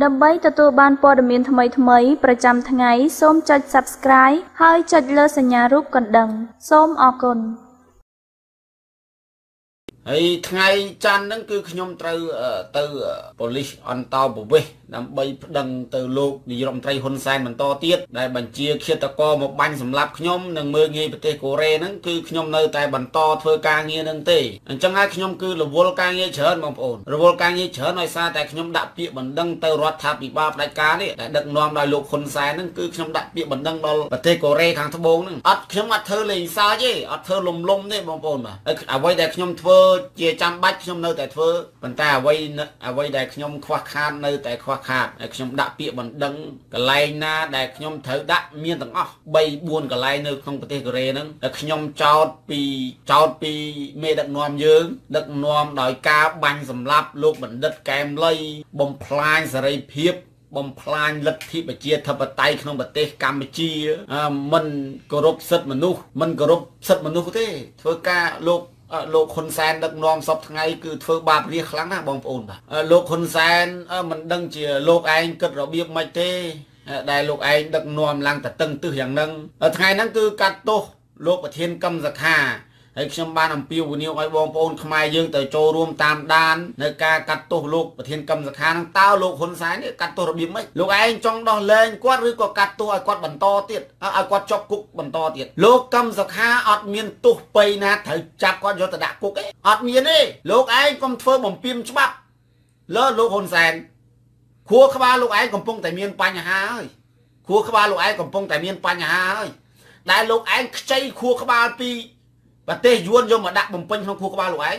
ដើម្បីទទួលបានព័ត៌មានថ្មីៗប្រចាំថ្ងៃ សូមចុច Subscribe ហើយចុចលើសញ្ញារូបកណ្ដឹង សូមអរគុណ ហើយថ្ងៃច័ន្ទហ្នឹងគឺខ្ញុំត្រូវទៅប៉ូលីសអន្តោប្រវេសន៍ដើម្បីប្តឹងទៅលោកនាយរដ្ឋមន្ត្រីហ៊ុនសែនបន្តទៀតដែលបញ្ជាឃាតករមកបាញ់សម្លាប់ខ្ញុំនិងមើងងាយប្រទេសកូរ៉េហ្នឹងគឺខ្ញុំនៅតែបន្តធ្វើការងារហ្នឹងទេអញ្ចឹងហើយខ្ញុំគឺរវល់ការងារច្រើនបងប្អូនរវល់ការងារច្រើនដោយសារតែខ្ញុំដាក់ពាក្យបណ្ដឹងទៅរដ្ឋាភិបាលផ្ដាច់ការនេះដែលដឹកនាំដោយលោកហ៊ុនសែនហ្នឹងគឺខ្ញុំដាក់ពាក្យបណ្ដឹងដល់ប្រទេសកូរ៉េខាងត្បូងហ្នឹងអត់ខ្ញុំអត់ធ្វើលេងសើចទេអត់ធ្វើលំលំទេបងប្អូនបាទអ្វីដែលខ្ញុំធ្វើជាចាំបាច់ខ្ញុំនៅតែធ្វើប៉ុន្តែអ្វីអ្វីដែលខ្ញុំខ្វះខាតនៅតែខ្វះខាតហើយខ្ញុំដាក់ពាក្យបណ្ដឹងកន្លែងណាដែលខ្ញុំត្រូវដាក់មានទាំងអស់3 4កន្លែងនៅក្នុងប្រទេសកូរ៉េហ្នឹងដែលខ្ញុំចោតពីចោតពីមេដឹកនាំយើង ដឹកនាំដោយការបាញ់សម្លាប់លោកបណ្ឌិតកែមលីបំផ្លាញសេរីភាពបំផ្លាញលទ្ធិប្រជាធិបតេយ្យក្នុងប្រទេសកម្ពុជាមិនគោរពសិទ្ធិមនុស្សមិនគោរពសិទ្ធិមនុស្សទេធ្វើការលោក លោកហ៊ុនសែនដឹកនាំសពថ្ងៃគឺធ្វើបាបរាជខ្លាំងណាស់បងប្អូនបាទលោកហ៊ុនសែនមិនដឹងជាលោកឯងគិតរបៀបម៉េចទេ ដែលលោកឯងដឹកនាំឡើងតតឹងទឹះយ៉ាងហ្នឹងថ្ងៃហ្នឹងគឺកាត់ទោសលោកប្រធានកម្មសខា ហើយខ្ញុំបានអំពាវនាវឲ្យបងប្អូនខ្មែរយើងទៅចូលរួមតាមដាននៅការកាត់ទោសលោកប្រធានកម្មសខានឹងតើលោកហ៊ុនសែននេះកាត់ទោសរបៀបម៉េចលោកឯងចង់ដោះលែងគាត់ឬក៏កាត់ទោសឲ្យគាត់បន្តទៀតឲ្យគាត់ជាប់គុកបន្តទៀតលោកកម្មសខាអត់មានទោសបីណាត្រូវចាប់គាត់យកទៅដាក់គុកទេអត់មានទេលោកឯងកុំធ្វើបំពេញច្បាប់លើលោកហ៊ុនសែនខួរក្បាលលោកឯងកំពុងតែមានបញ្ហាហើយខួរក្បាលលោកឯងកំពុងតែមានបញ្ហាហើយដែលលោកឯងខ្ចីខួរក្បាលពី ប្រទេសយួនយកមកដាក់បំពេញក្នុងខួរក្បាលលោកឯង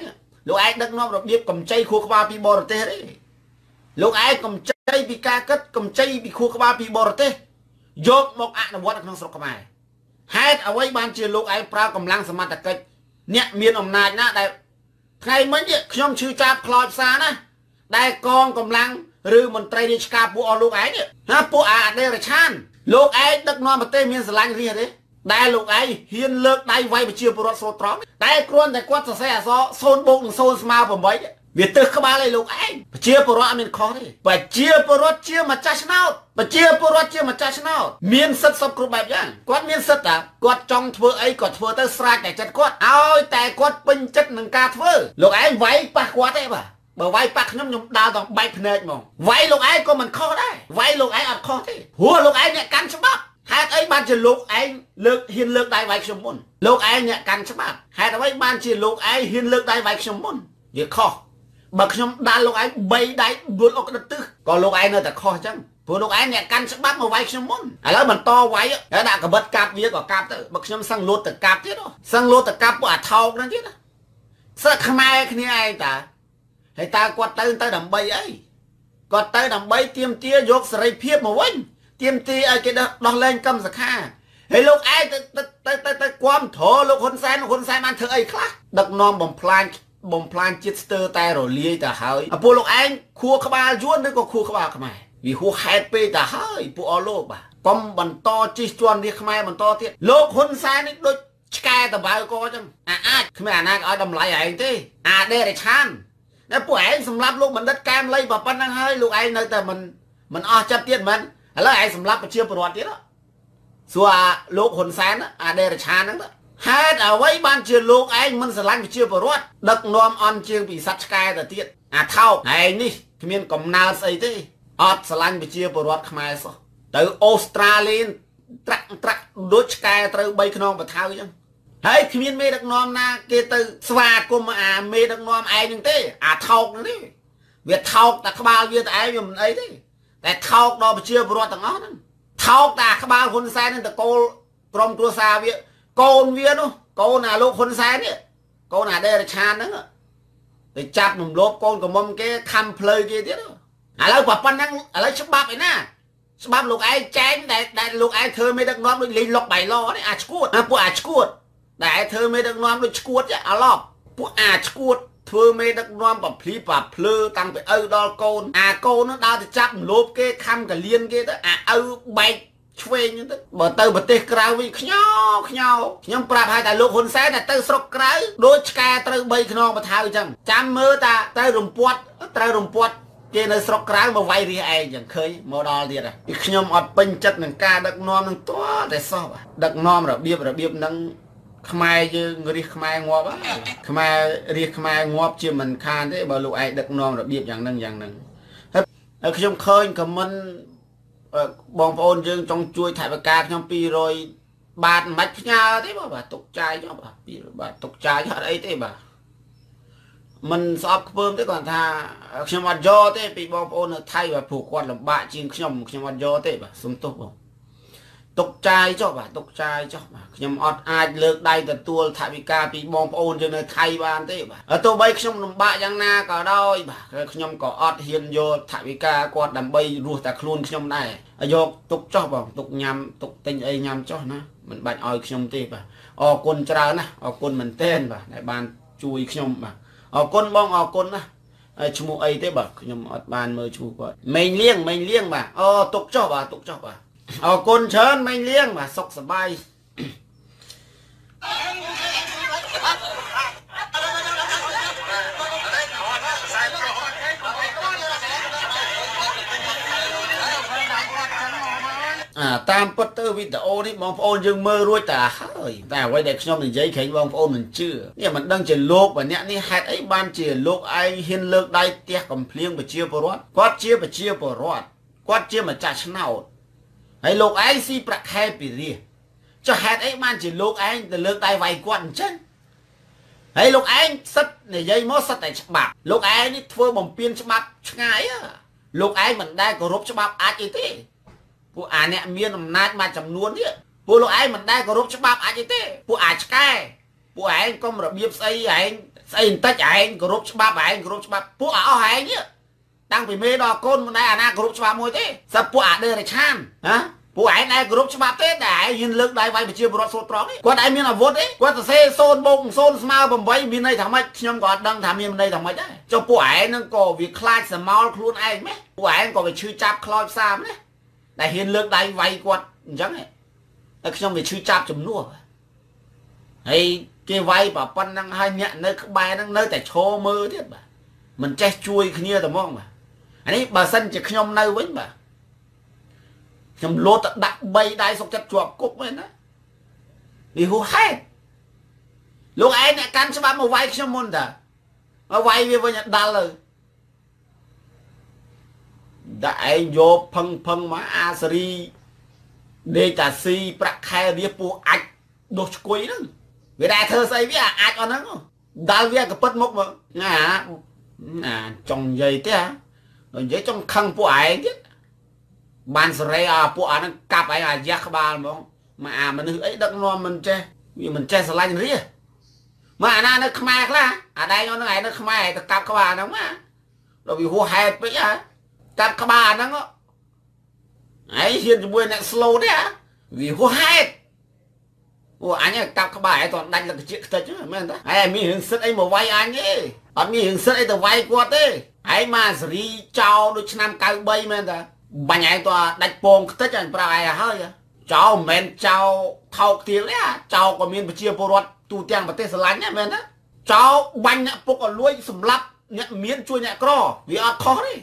លោកឯងដឹកនាំរបៀបកម្ចីខួរក្បាលពីបរទេសទេលោកឯងកម្ចីពីការគិតកម្ចីពីខួរក្បាលពីបរទេសយកមកអនុវត្តនៅក្នុងស្រុកខ្មែរហេតុអ្វីបានជាលោកឯងប្រើកម្លាំងសមត្ថកិច្ចអ្នកមានអំណាចណាដែលថ្ងៃមិញខ្ញុំឈឺចាប់ខ្លោចផ្សារណាដែលកងកម្លាំងឬមន្ត្រីរាជការពួកអស់លោកឯងណាពួកអាអដេរឆានលោកឯងដឹកនាំប្រទេសមានស្រឡាញ់រាជទេ ដែលលោកឯងហ៊ានលើកដៃវាយប្រជាពលរដ្ឋសូត្រង់តែគ្រាន់តែគាត់សរសេរអក្សរ0បូកនឹង0ស្មើ8វាទឹះក្បាលឲ្យលោកឯងប្រជាពលរដ្ឋអត់មានខុសទេប្រជាពលរដ្ឋជាម្ចាស់ឆ្នោតប្រជាពលរដ្ឋជាម្ចាស់ឆ្នោតមានសិទ្ធិសពគ្រប់បែបយ៉ាងគាត់មានសិទ្ធិតាគាត់ចង់ធ្វើអីក៏ធ្វើទៅស្រេចតែចិត្តគាត់ឲ្យតែគាត់ពេញចិត្តនឹងការធ្វើលោកឯងវាយប៉ះគាត់ទេបាទបើវាយប៉ះខ្ញុំខ្ញុំដើរទៅបែកភ្នែកហ្មងវាយលោកឯងក៏មិនខុសដែរវាយលោកឯងអត់ខុសទេព្រោះលោកឯងអ្នកកាន់ច្បាប់ ហេតុអីបានជាលោកឯងលើកហ៊ានលើកដៃវាយខ្ញុំមុនលោកឯងអ្នកកាន់ច្បាប់ហេតុអ្វីបានជាលោកឯងហ៊ានលើកដៃវាយខ្ញុំមុនវាខុសបើខ្ញុំដាល់លោកឯង3ដៃដួលអុកដិតទឹះក៏លោកឯងនៅតែខុសអញ្ចឹងព្រោះលោកឯងអ្នកកាន់ច្បាប់មកវាយខ្ញុំមុនឥឡូវបន្តវាយហើយដាក់កបិតកាប់វាក៏កាប់ទៅបើខ្ញុំសឹងលូតទៅកាប់ទៀតសឹងលូតទៅកាប់ពួកអាថោកហ្នឹងទៀតសឹកខ្មែរគ្នាឯងតាហើយតើគាត់ទៅទៅដើម្បីអីគាត់ទៅដើម្បីទៀមទាយកសេរីភាពមកវិញ ទៀមទីឲ្យគេដោះលែងកម្មសខាហើយលោកឯងទៅទៅទៅទៅគាំទ្រលោកហ៊ុនសែនហ៊ុនសែនបានធ្វើអីខ្លះដឹកនាំបំផ្លាញបំផ្លាញជាតិស្ទើរតែរលាយទៅហើយពួកលោកឯងខួរក្បាលយួនឬក៏ខួរក្បាលខ្មែរវាហួសហេតុពេកទៅហើយពួកអស់លោកបាទកុំបន្តជិះជាន់នេះខ្មែរបន្តទៀតលោកហ៊ុនសែននេះដូចឆ្កែតបៅកអញ្ចឹងអាអាចគ្មានអាណាឲ្យតម្លៃឯងទេអាដេរឆានតែពួកឯងសម្រាប់លោកបណ្ឌិតកែមលីប៉ុណ្ណឹងហើយលោកឯងនៅតែមិនមិនអស់ចិត្តទៀតមិន ឥឡូវឯងសម្លាប់ប្រជាពលរដ្ឋទៀតសួរអាលោកហ៊ុនសែនអាដេរឆានហ្នឹងហេតុអ្វីបានជាលោកឯងមិនស្រឡាញ់ប្រជាពលរដ្ឋដឹកនាំអន់ជាងពីសត្វឆ្កែទៅទៀតអាថោកឯងនេះគ្មានកំណើស្អីទេអត់ស្រឡាញ់ប្រជាពលរដ្ឋខ្មែរសោះទៅអូស្ត្រាលីត្រាក់ត្រាក់ដូចឆ្កែត្រូវ3ខ្នងបថៅអញ្ចឹងហើយគ្មានមេដឹកនាំណាគេទៅស្វាគមន៍អាមេដឹកនាំឯងហ្នឹងទេអាថោកហ្នឹងទេវាថោកតែក្បាលវាតែឯងវាមិនអីទេ តែថោកដល់ប្រជាពលរដ្ឋទាំងអស់ហ្នឹងថោកតែក្បាលហ៊ុនសែននឹងតកូលក្រុមគ្រួសារវាកូនវានោះកូនអាលោកហ៊ុនសែននេះកូនអាដេរឆានហ្នឹងទៅចាប់រំលោភកូនកំមុំគេខំផ្លូវគេទៀតឥឡូវបើប៉ុណ្ណឹងឥឡូវច្បាប់ឯណាច្បាប់លោកឯងចែងដែលដែលលោកឯងធ្វើមេដឹកនាំដូចលេងលុកបៃឡនេះអាឈួតពួកអាឈួតដែលធ្វើមេដឹកនាំដូចឈួតអាឡប់ពួកអាឈួត ធ្វើមេដឹកនាំប្រភ្លីប្រភ្លើតាំងពីឪដល់កូន អាកូននោះដើរទៅចាប់លោបគេខំកលៀនគេទៅអាឪបែកឆ្វេងទៅបើទៅប្រទេសក្រៅវិញខ្ញោខ្ញោខ្ញុំប្រាប់ឲ្យតែលោកហ៊ុនសែនតែទៅស្រុកក្រៅដូចឆ្កែត្រូវ3ខ្នងបថៅអញ្ចឹងចាំមើលតាទៅរំពាត់ត្រូវរំពាត់គេនៅស្រុកក្រៅមកវាយរះឯងចឹងឃើញមកដល់ទៀតហើយខ្ញុំអត់ពេញចិត្តនឹងការដឹកនាំនឹងតើតែសោះដឹកនាំរបៀបរបៀបនឹង ខ្មែរយើងរះខ្មែរងាប់ខ្មែររះខ្មែរងាប់ជាមិនខានទេបើលោកឯងដឹកនាំរបៀបយ៉ាងហ្នឹងយ៉ាងហ្នឹងហើយខ្ញុំឃើញខមមិនបងប្អូនយើងចង់ជួយថវិកាខ្ញុំ200បាតមិនផ្ញើទេបាទទុកចាយចុះបាទ200បាតទុកចាយអត់អីទេបាទមិនស្អប់ខ្ពើមទេគាត់ថាខ្ញុំអត់យកទេពីបងប្អូននៅថៃបាទព្រោះគាត់លំបាកជាងខ្ញុំខ្ញុំអត់យកទេបាទសុំទោសបង ទុកចាយចុះបាទទុកចាយចុះបាទខ្ញុំអត់អាចលើកដៃទទួលថវិកាពីបងប្អូនយើងនៅថៃបានទេបាទទោះបីខ្ញុំលំបាកយ៉ាងណាក៏ដោយបាទខ្ញុំក៏អត់ហ៊ានយកថវិកាគាត់ដើម្បីរស់តែខ្លួនខ្ញុំដែរយកទុកចុះបងទុកញ៉ាំទុកទិញអីញ៉ាំចុះណាមិនបាច់ឲ្យខ្ញុំទេបាទអរគុណច្រើនណាអរគុណមែនទែនបាទដែលបានជួយខ្ញុំបាទអរគុណបងអរគុណណាឈ្មោះអីទេបាទខ្ញុំអត់បានមើលឈ្មោះគាត់មេងលៀងមេងលៀងបាទអូទុកចុះបាទទុកចុះបាទ អរគុណច្រើនមេងលៀងបាទសុខសប្បាយតាមពិតទៅវីដេអូនេះបងប្អូនយើងមើលរួចតែហើយតែអ្វីដែលខ្ញុំនិយាយក្រែងបងប្អូនមិនជឿនេះមិនដឹងជាលោកម្នាក់នេះហេតុអីបានជាលោកឯងហ៊ានលើកដៃផ្ទះកំភ្លៀងប្រជាពលរដ្ឋគាត់ជាប្រជាពលរដ្ឋគាត់ជាម្ចាស់ឆ្នោត ហើយលោកឯងស៊ីប្រាក់ខែពីរាចុះហេតុអីបានជាលោកឯងទៅលើកដៃវាយគាត់អញ្ចឹងហើយលោកឯងសិតនិយាយមកសិតតែច្បាប់លោកឯងនេះធ្វើបំពេញច្បាប់ឆ្ងាយលោកឯងមិនដែលគោរពច្បាប់អាចអីទេពួកអាអ្នកមានអំណាចមួយចំនួននេះពួកលោកឯងមិនដែលគោរពច្បាប់អាចទេពួកអាចឆ្កែពួកឯងកុំរបៀបស្អីឯងស្អីបន្តិចឯងគោរពច្បាប់ឯងគោរពច្បាប់ពួកអស់ឯង តាំងពីមេដល់កូនមិនដែលអាណាគោរពច្បាប់មួយទេសឹកពួកអាដេរឆានណាពួកឯងដែលគោរពច្បាប់ទេតែឯងហ៊ានលើកដៃវាយប្រជាពលរដ្ឋសូត្រត្រង់គាត់ឯងមានអាវុធទេគាត់សរសេរ0បូក0ស្មើ8មានន័យថាម៉េចខ្ញុំក៏អត់ដឹងថាមានន័យថាម៉េចដែរចុះពួកឯងហ្នឹងក៏វាខ្លាចសមោលខ្លួនឯងម៉េះពួកឯងក៏វាឈឺចាប់ខ្លោចផ្សាម៉េះដែលហ៊ានលើកដៃវាយគាត់អញ្ចឹងតែខ្ញុំវាឈឺចាប់ចំនួនហើយគេវាយបើប៉ុណ្្នឹងហើយអ្នកនៅក្បែរហ្នឹងនៅតែឈរមើលទៀតបាទមិនចេះជួយគ្នាតែហ្មងបាទ អានេះបើសិនជាខ្ញុំនៅវិញបាទខ្ញុំលោតទៅដាក់3ដៃសុកចិត្តជាប់គុកមែនណានេះហួហេតុលោកឯងអ្នកកាន់ច្បាប់មកវាយខ្ញុំមុនតាមកវាយវាវិញដាល់ទៅដាក់ឯងយកផឹងផឹងមកអាសេរីដេកតាស៊ីប្រាក់ខែវាពោះអាចដុសឈ្គុយហ្នឹងវាដែរធ្វើស្អីវាអាចអត់ហ្នឹងដាល់វាក៏ពិតមុខមកណាណាចង់និយាយទេ និយាយចង់ខឹងពួកឯងទៀតបានសេរីអាពួកអាហ្នឹងកាប់ឯងអាយ៉ាស់ក្បាលហ្មងមកអាមនុស្សអីដឹកនាំមិនចេះវាមិនចេះស្រឡាញ់រាមកអាណានៅខ្មែរខ្លះអាដែងហ្នឹងឯងនៅខ្មែរទៅកាប់ក្បាលហ្នឹងមកដល់វាហួសហេតុពេកហ៎កាត់ក្បាលហ្នឹងឯងហ៊ានជាមួយអ្នក slow ទេវាហួសហេតុអូអញកាប់ក្បាលឯងតដាច់លឹកជាខ្ទេចមែនតាឯងមានរឿងសិតអីមកវាយអញទេអត់មានរឿងសិតអីទៅវាយគាត់ទេ ឯងមកសេរីចោលដូចឆ្នាំ93មែនតាបាញ់ឯងតដាច់ពងខ្ទេចអញប្រាប់ឯងហើយចោលមិនមែនចោលថោកទៀលទេចោលក៏មានប្រជាពលរដ្ឋទូទាំងប្រទេសស្រឡាញ់ដែរមែនតាចោលបាញ់អ្នកពុកឲ្យលួចសម្លាប់អ្នកមានជួយអ្នកក្រវាអត់ខុសទេ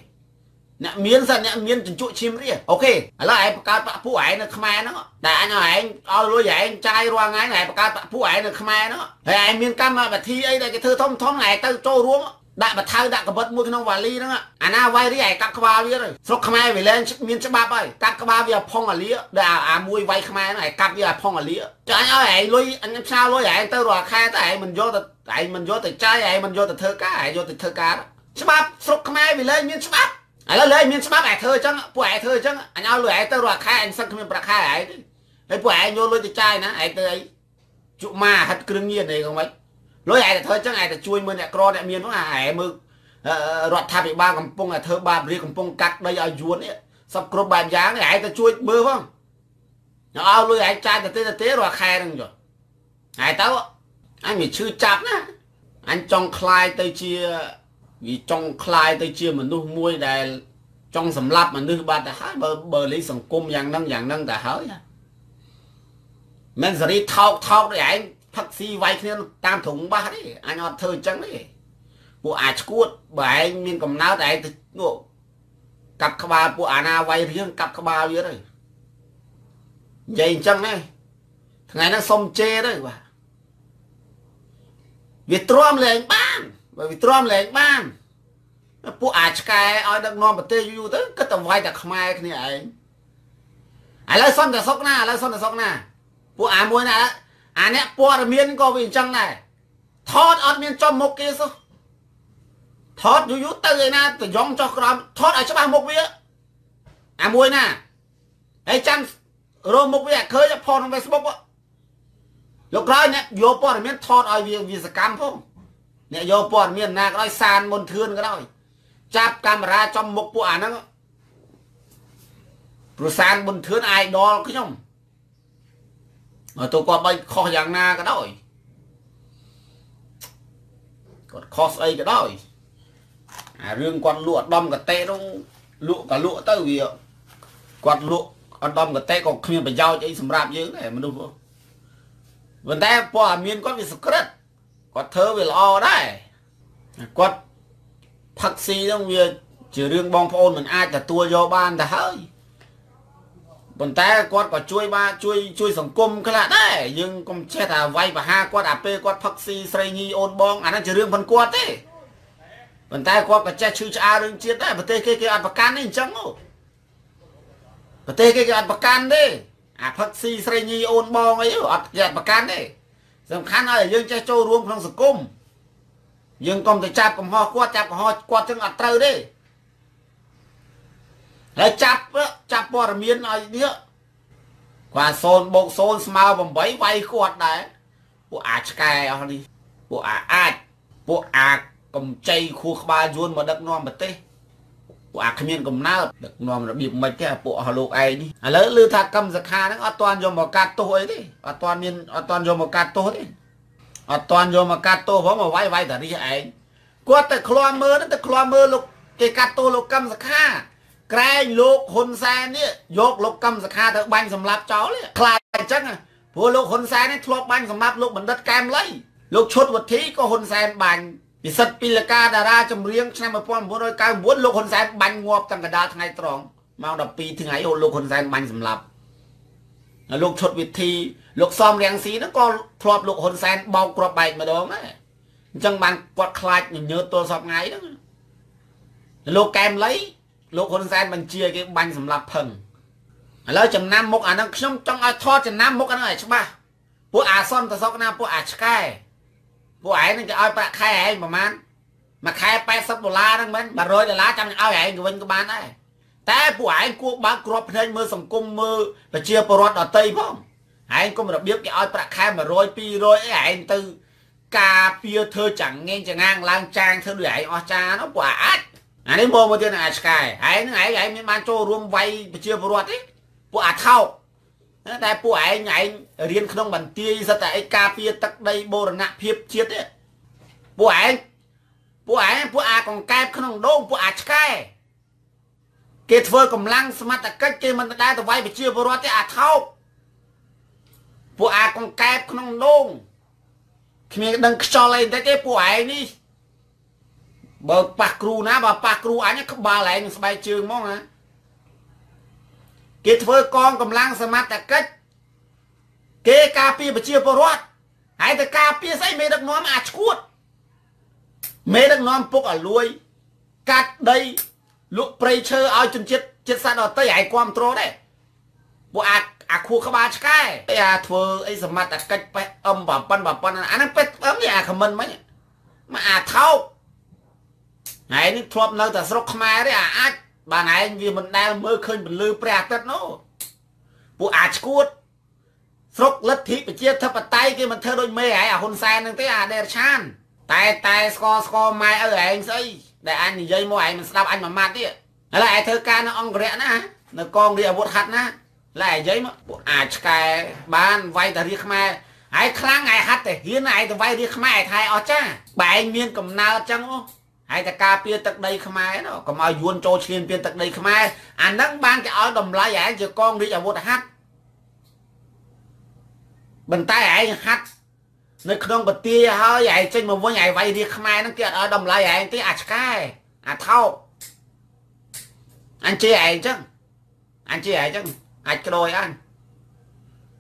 អ្នកមានសិនអ្នកមានជញ្ជក់ឈាមរាអូខេឥឡូវឯងបង្កើតបាក់ពួកឯងនៅខ្មែរហ្នឹងតែអញឲ្យឯងឲ្យលុយឯងចាយរាល់ថ្ងៃឯងបង្កើតបាក់ពួកឯងនៅខ្មែរហ្នឹងហើយឯងមានកម្មវិធីអីដែលគេធ្វើធំធំឯងទៅចូលរួម ដាក់បថៅដាក់កបិតមួយក្នុងវ៉ាលីហ្នឹងអាណាវាយរីឯកាប់ក្បាលវាទៅស្រុកខ្មែរវាលែងមានច្បាប់ហើយកាប់ក្បាលវាផុងអាលៀដែលអាមួយវាយខ្មែរហ្នឹងឯកាប់វាផុងអាលៀចាញ់ឲ្យឯងលុយអញផ្សាយលុយឯងទៅរាល់ខែតែឯងមិនយកទៅឯងមិនយកទៅចាយឯងមិនយកទៅធ្វើការឯងយកទៅធ្វើការច្បាប់ស្រុកខ្មែរវាលែងមានច្បាប់ឥឡូវលេមានច្បាប់ឯធ្វើអញ្ចឹងពួកឯធ្វើអញ្ចឹងអញឲ្យលុយឯទៅរាល់ខែអញសឹកគ្មានប្រាក់ខែឯទេហើយពួកឯងយកលុយទៅចាយណាឯទៅអីជក់ម៉ាហិតគ្រឿងញៀនអីក៏មិន លុយឯទៅធ្វើអញ្ចឹងឯទៅជួយមើលអ្នកក្រអ្នកមានហ្នឹងអាឯមើលរដ្ឋាភិបាលកំពុងតែធ្វើបាបរាកំពុងកាត់ដីឲ្យយួននេះសពគ្រប់បែបយ៉ាងឯងទៅជួយមើលផងយកឲ្យលុយឯងចាយទៅទេទៅទេរាល់ខែហ្នឹងចុះឯទៅអញមានឈឺចាប់ណាអញចង់คลายទៅជាវាចង់คลายទៅជាមនុស្សមួយដែលចង់សម្លាប់មនុស្សបាត់ទៅហើយបើបើលេខសង្គមយ៉ាងហ្នឹងយ៉ាងហ្នឹងទៅហើយមិនសេរីថោកថោកដូចឯង ផឹកស៊ីវាយគ្នាតាមត្រង់បាសទេអញអត់ធ្វើអញ្ចឹងទេពួកអាចឈួតបើឯងមានកំណើតឯងទៅកាប់ក្បាលពួកអាណាវាយរៀងកាប់ក្បាលវាទៅនិយាយអញ្ចឹងណាថ្ងៃហ្នឹងសុំជេរទៅបាទវាទ្រាំលែងបានបើវាទ្រាំលែងបានពួកអាឆ្កែឲ្យដឹកនាំប្រទេសយូរទៅគិតតែវាយតែខ្មែរគ្នាឯងឥឡូវសុំតែសុកណាឥឡូវសុំតែសុកណាពួកអាមួយណា អាអ្នកព័ត៌មានក៏វាអញ្ចឹងដែរថតអត់មានចំមុខគេសោះថតយូរយូរទៅឯណាទៅយ៉ងចុះក្រោមថតឲ្យច្បាស់មុខវាអាមួយណាហើយចាំរោមុខវាឃើញផុសក្នុង Facebook លោកក្រោយអ្នកយកព័ត៌មានថតឲ្យវាវាសកម្មផងអ្នកយកព័ត៌មានណាក៏ដោយសានមុនធឿនក៏ដោយចាប់កាមេរ៉ាចំមុខពួកអាហ្នឹងប្រសានមុនធឿនអាយដលខ្ញុំ ទៅគាត់បីខុសយ៉ាងណាក៏ដោយគាត់ខុសស្អីក៏ដោយអារឿងគាត់លក់អដំកតេនោះលក់ក៏លក់ទៅវាគាត់លក់អដំកតេក៏គ្មានប្រយោជន៍អីសម្រាប់យើងដែរមនុស្សប៉ុន្តែព័ត៌មានគាត់វាសក្រិតគាត់ធ្វើវាល្អដែរគាត់ផឹកស៊ីហ្នឹងវាជារឿងបងប្អូនមិនអាចទទួលយកបានទៅហើយ ប៉ុន្តែគាត់ក៏ជួយបានជួយជួយសង្គមខ្លះដែរយើងកុំចេះតែវាយបហាគាត់អាពេលគាត់ផឹកស៊ីស្រីញីអូនបងអាហ្នឹងជារឿងផងគាត់ទេប៉ុន្តែគាត់ក៏ចេះឈឺឆ្អាលរឿងជាតិដែរប្រទេសគេគេអត់ប្រកាន់ទេអញ្ចឹងប្រទេសគេគេអត់ប្រកាន់ទេអាផឹកស៊ីស្រីញីអូនបងអីអត់គេអត់ប្រកាន់ទេសំខាន់ឲ្យយើងចេះចូលរួមក្នុងសង្គមយើងកុំទៅចាប់កំហុសគាត់ចាប់កំហុសគាត់ចឹងអត់ត្រូវទេ ហើយចាប់ចាប់ព័ត៌មានឲ្យនេះគាត់0បូក0ស្មើ8វាយគាត់ដែរពួកអាចឆ្កែអស់នេះពួកអាអាចពួកអាកំចៃខួរក្បាលយួនមកដឹកនាំប្រទេសពួកអាគ្មានកំណើតដឹកនាំរបៀបមិនទេពួកអស់លោកឯងនេះឥឡូវឮថាកម្មសខាហ្នឹងអត់ទាន់យកមកកាត់ទោសអីទេអត់ទាន់មានអត់ទាន់យកមកកាត់ទោសទេអត់ទាន់យកមកកាត់ទោសផងមកវាយវាយតារីឯងគាត់ទៅឃ្លាំមើលទៅឃ្លាំមើលលោកគេកាត់ទោសលោកកម្មសខា ក្រែងលោកហ៊ុនសែននេះយកលោកកម្មសខាទៅបាញ់សម្លាប់ចោលខ្លាចអញ្ចឹងព្រោះលោកហ៊ុនសែននេះធ្លាប់បាញ់សម្លាប់លោកបណ្ឌិតកែមលីលោកឈុតវុធីក៏ហ៊ុនសែនបាញ់ពិសិដ្ឋពីលកាតារាចម្រៀងឆ្នាំ1999លោកហ៊ុនសែនបាញ់ងាប់តាំងកណ្ដាលថ្ងៃត្រង់ម៉ោង12ថ្ងៃលោកហ៊ុនសែនបាញ់សម្លាប់ហើយលោកឈុតវិធីលោកសំរៀងស៊ីហ្នឹងក៏ធ្លាប់លោកហ៊ុនសែនបោកគ្រាប់បែកម្ដងដែរអញ្ចឹងបានគាត់ខ្លាចញញើតទល់សពថ្ងៃហ្នឹងលោកកែមលី លោកហ៊ុនសែនបញ្ជាឲ្យគេបាញ់សម្លាប់ផឹងឥឡូវចំណាំមុខអាហ្នឹងខ្ញុំចង់ឲ្យថតចំណាំមុខអាហ្នឹងឲ្យច្បាស់ពួកអាសន្នតសកណាពួកអាឆ្កែពួកឯងនឹងគេឲ្យប្រាក់ខែឯងប្រហែលមួយខែ80ដុល្លារហ្នឹងមែន100ដុល្លារចាំឲ្យឯងទៅវិញក៏បានដែរតែពួកឯងគួរបើកគ្រាប់ភ្នែកមើលសង្គមមើលប្រជាពលរដ្ឋដតីផងឯងគុំរបៀបគេឲ្យប្រាក់ខែ100 200អីឯងទៅការពៀធ្វើចង្ងេងចងាងឡើងចាងធ្វើដូចឯងអស់ចានោះពួកអាច អានេះមកមកទៀតនឹងអាឆ្កែឯងហ្នឹងឯងឯងមានបានចូលរួមវាយប្រជាពលរដ្ឋទេពួកអាថោកតែពួកឯងឯងរៀនក្នុងបន្ទាយសិតតែឯការពារទឹកដីបូរណភាពជាតិទេពួកឯងពួកឯងពួកអាកង្កែបក្នុងដងពួកអាឆ្កែគេធ្វើកម្លាំងសមត្ថកិច្ចគេមិនដែលទៅវាយប្រជាពលរដ្ឋទេអាថោកពួកអាកង្កែបក្នុងដងគ្មានដឹងខ្យល់អីតែទេពួកឯងនេះ បើប៉ះគ្រូណាបើប៉ះគ្រូអញក្បាលឯងស្បែកជើងហ្មងណាគេធ្វើកងកម្លាំងសមត្ថកិច្ចគេការពារប្រជាពលរដ្ឋហើយទៅការពារស្អីមេដឹកនាំអាឈួតមេដឹកនាំពុកឲ្យលួយកាត់ដីលក់ព្រៃឈើឲ្យជនជាតិជាតិសាសន៍ដទៃឯងគ្រប់គ្រងដែរពួកអាចអាខួរក្បាលឆ្កែអាធ្វើអីសមត្ថកិច្ចប៉េះអឹមប៉ប៉ុនប៉ប៉ុនអាហ្នឹងពេះអឹមនេះអាខមិនមិញមកអាថោក ហើយនេះធ្លាប់នៅតែស្រុកខ្មែរទេអាអាចបានឯងវាមិនដែលមើលឃើញពលឺព្រះអាទិត្យនោះពួកអាចឈួតស្រុកលទ្ធិប្រជាធិបតេយ្យគេមិនធ្វើដូចមេឯងអាហ៊ុនសែននឹងទេអាដេរឆានតែតែស្គរស្គរម៉ែឪឯងស្អីដែលអញនិយាយមកឯងមិនស្ដាប់អញមួយម៉ាត់ទៀតឥឡូវឯងធ្វើការនៅអង្គរៈណានៅកងរាជអាវុធហត្ថណាឡើយនិយាយមកពួកអាចឆ្កែបានវាយតារាខ្មែរហើយខ្លាំងឯហាត់តែហ៊ានឯងទៅវាយរាខ្មែរឯថៃអស់ចាបែងមានកំណើតចឹងអូ ហើយតែការពារទឹកដីខ្មែរនោះកុំឲ្យយួនចូលឈ្លានពានទឹកដីខ្មែរអាហ្នឹងបានគេឲ្យតម្លៃឯងជាកងរាជអាវុធហត្ថបន្តែឯងហាត់នៅក្នុងពទាហើយឯងចេញមកវិញឯងវាយរាជខ្មែរហ្នឹងគេអត់ឲ្យតម្លៃឯងទេអាឆ្កែអាថោកអញជេរឯងចឹងអញជេរឯងចឹងអាចក្តោយអញ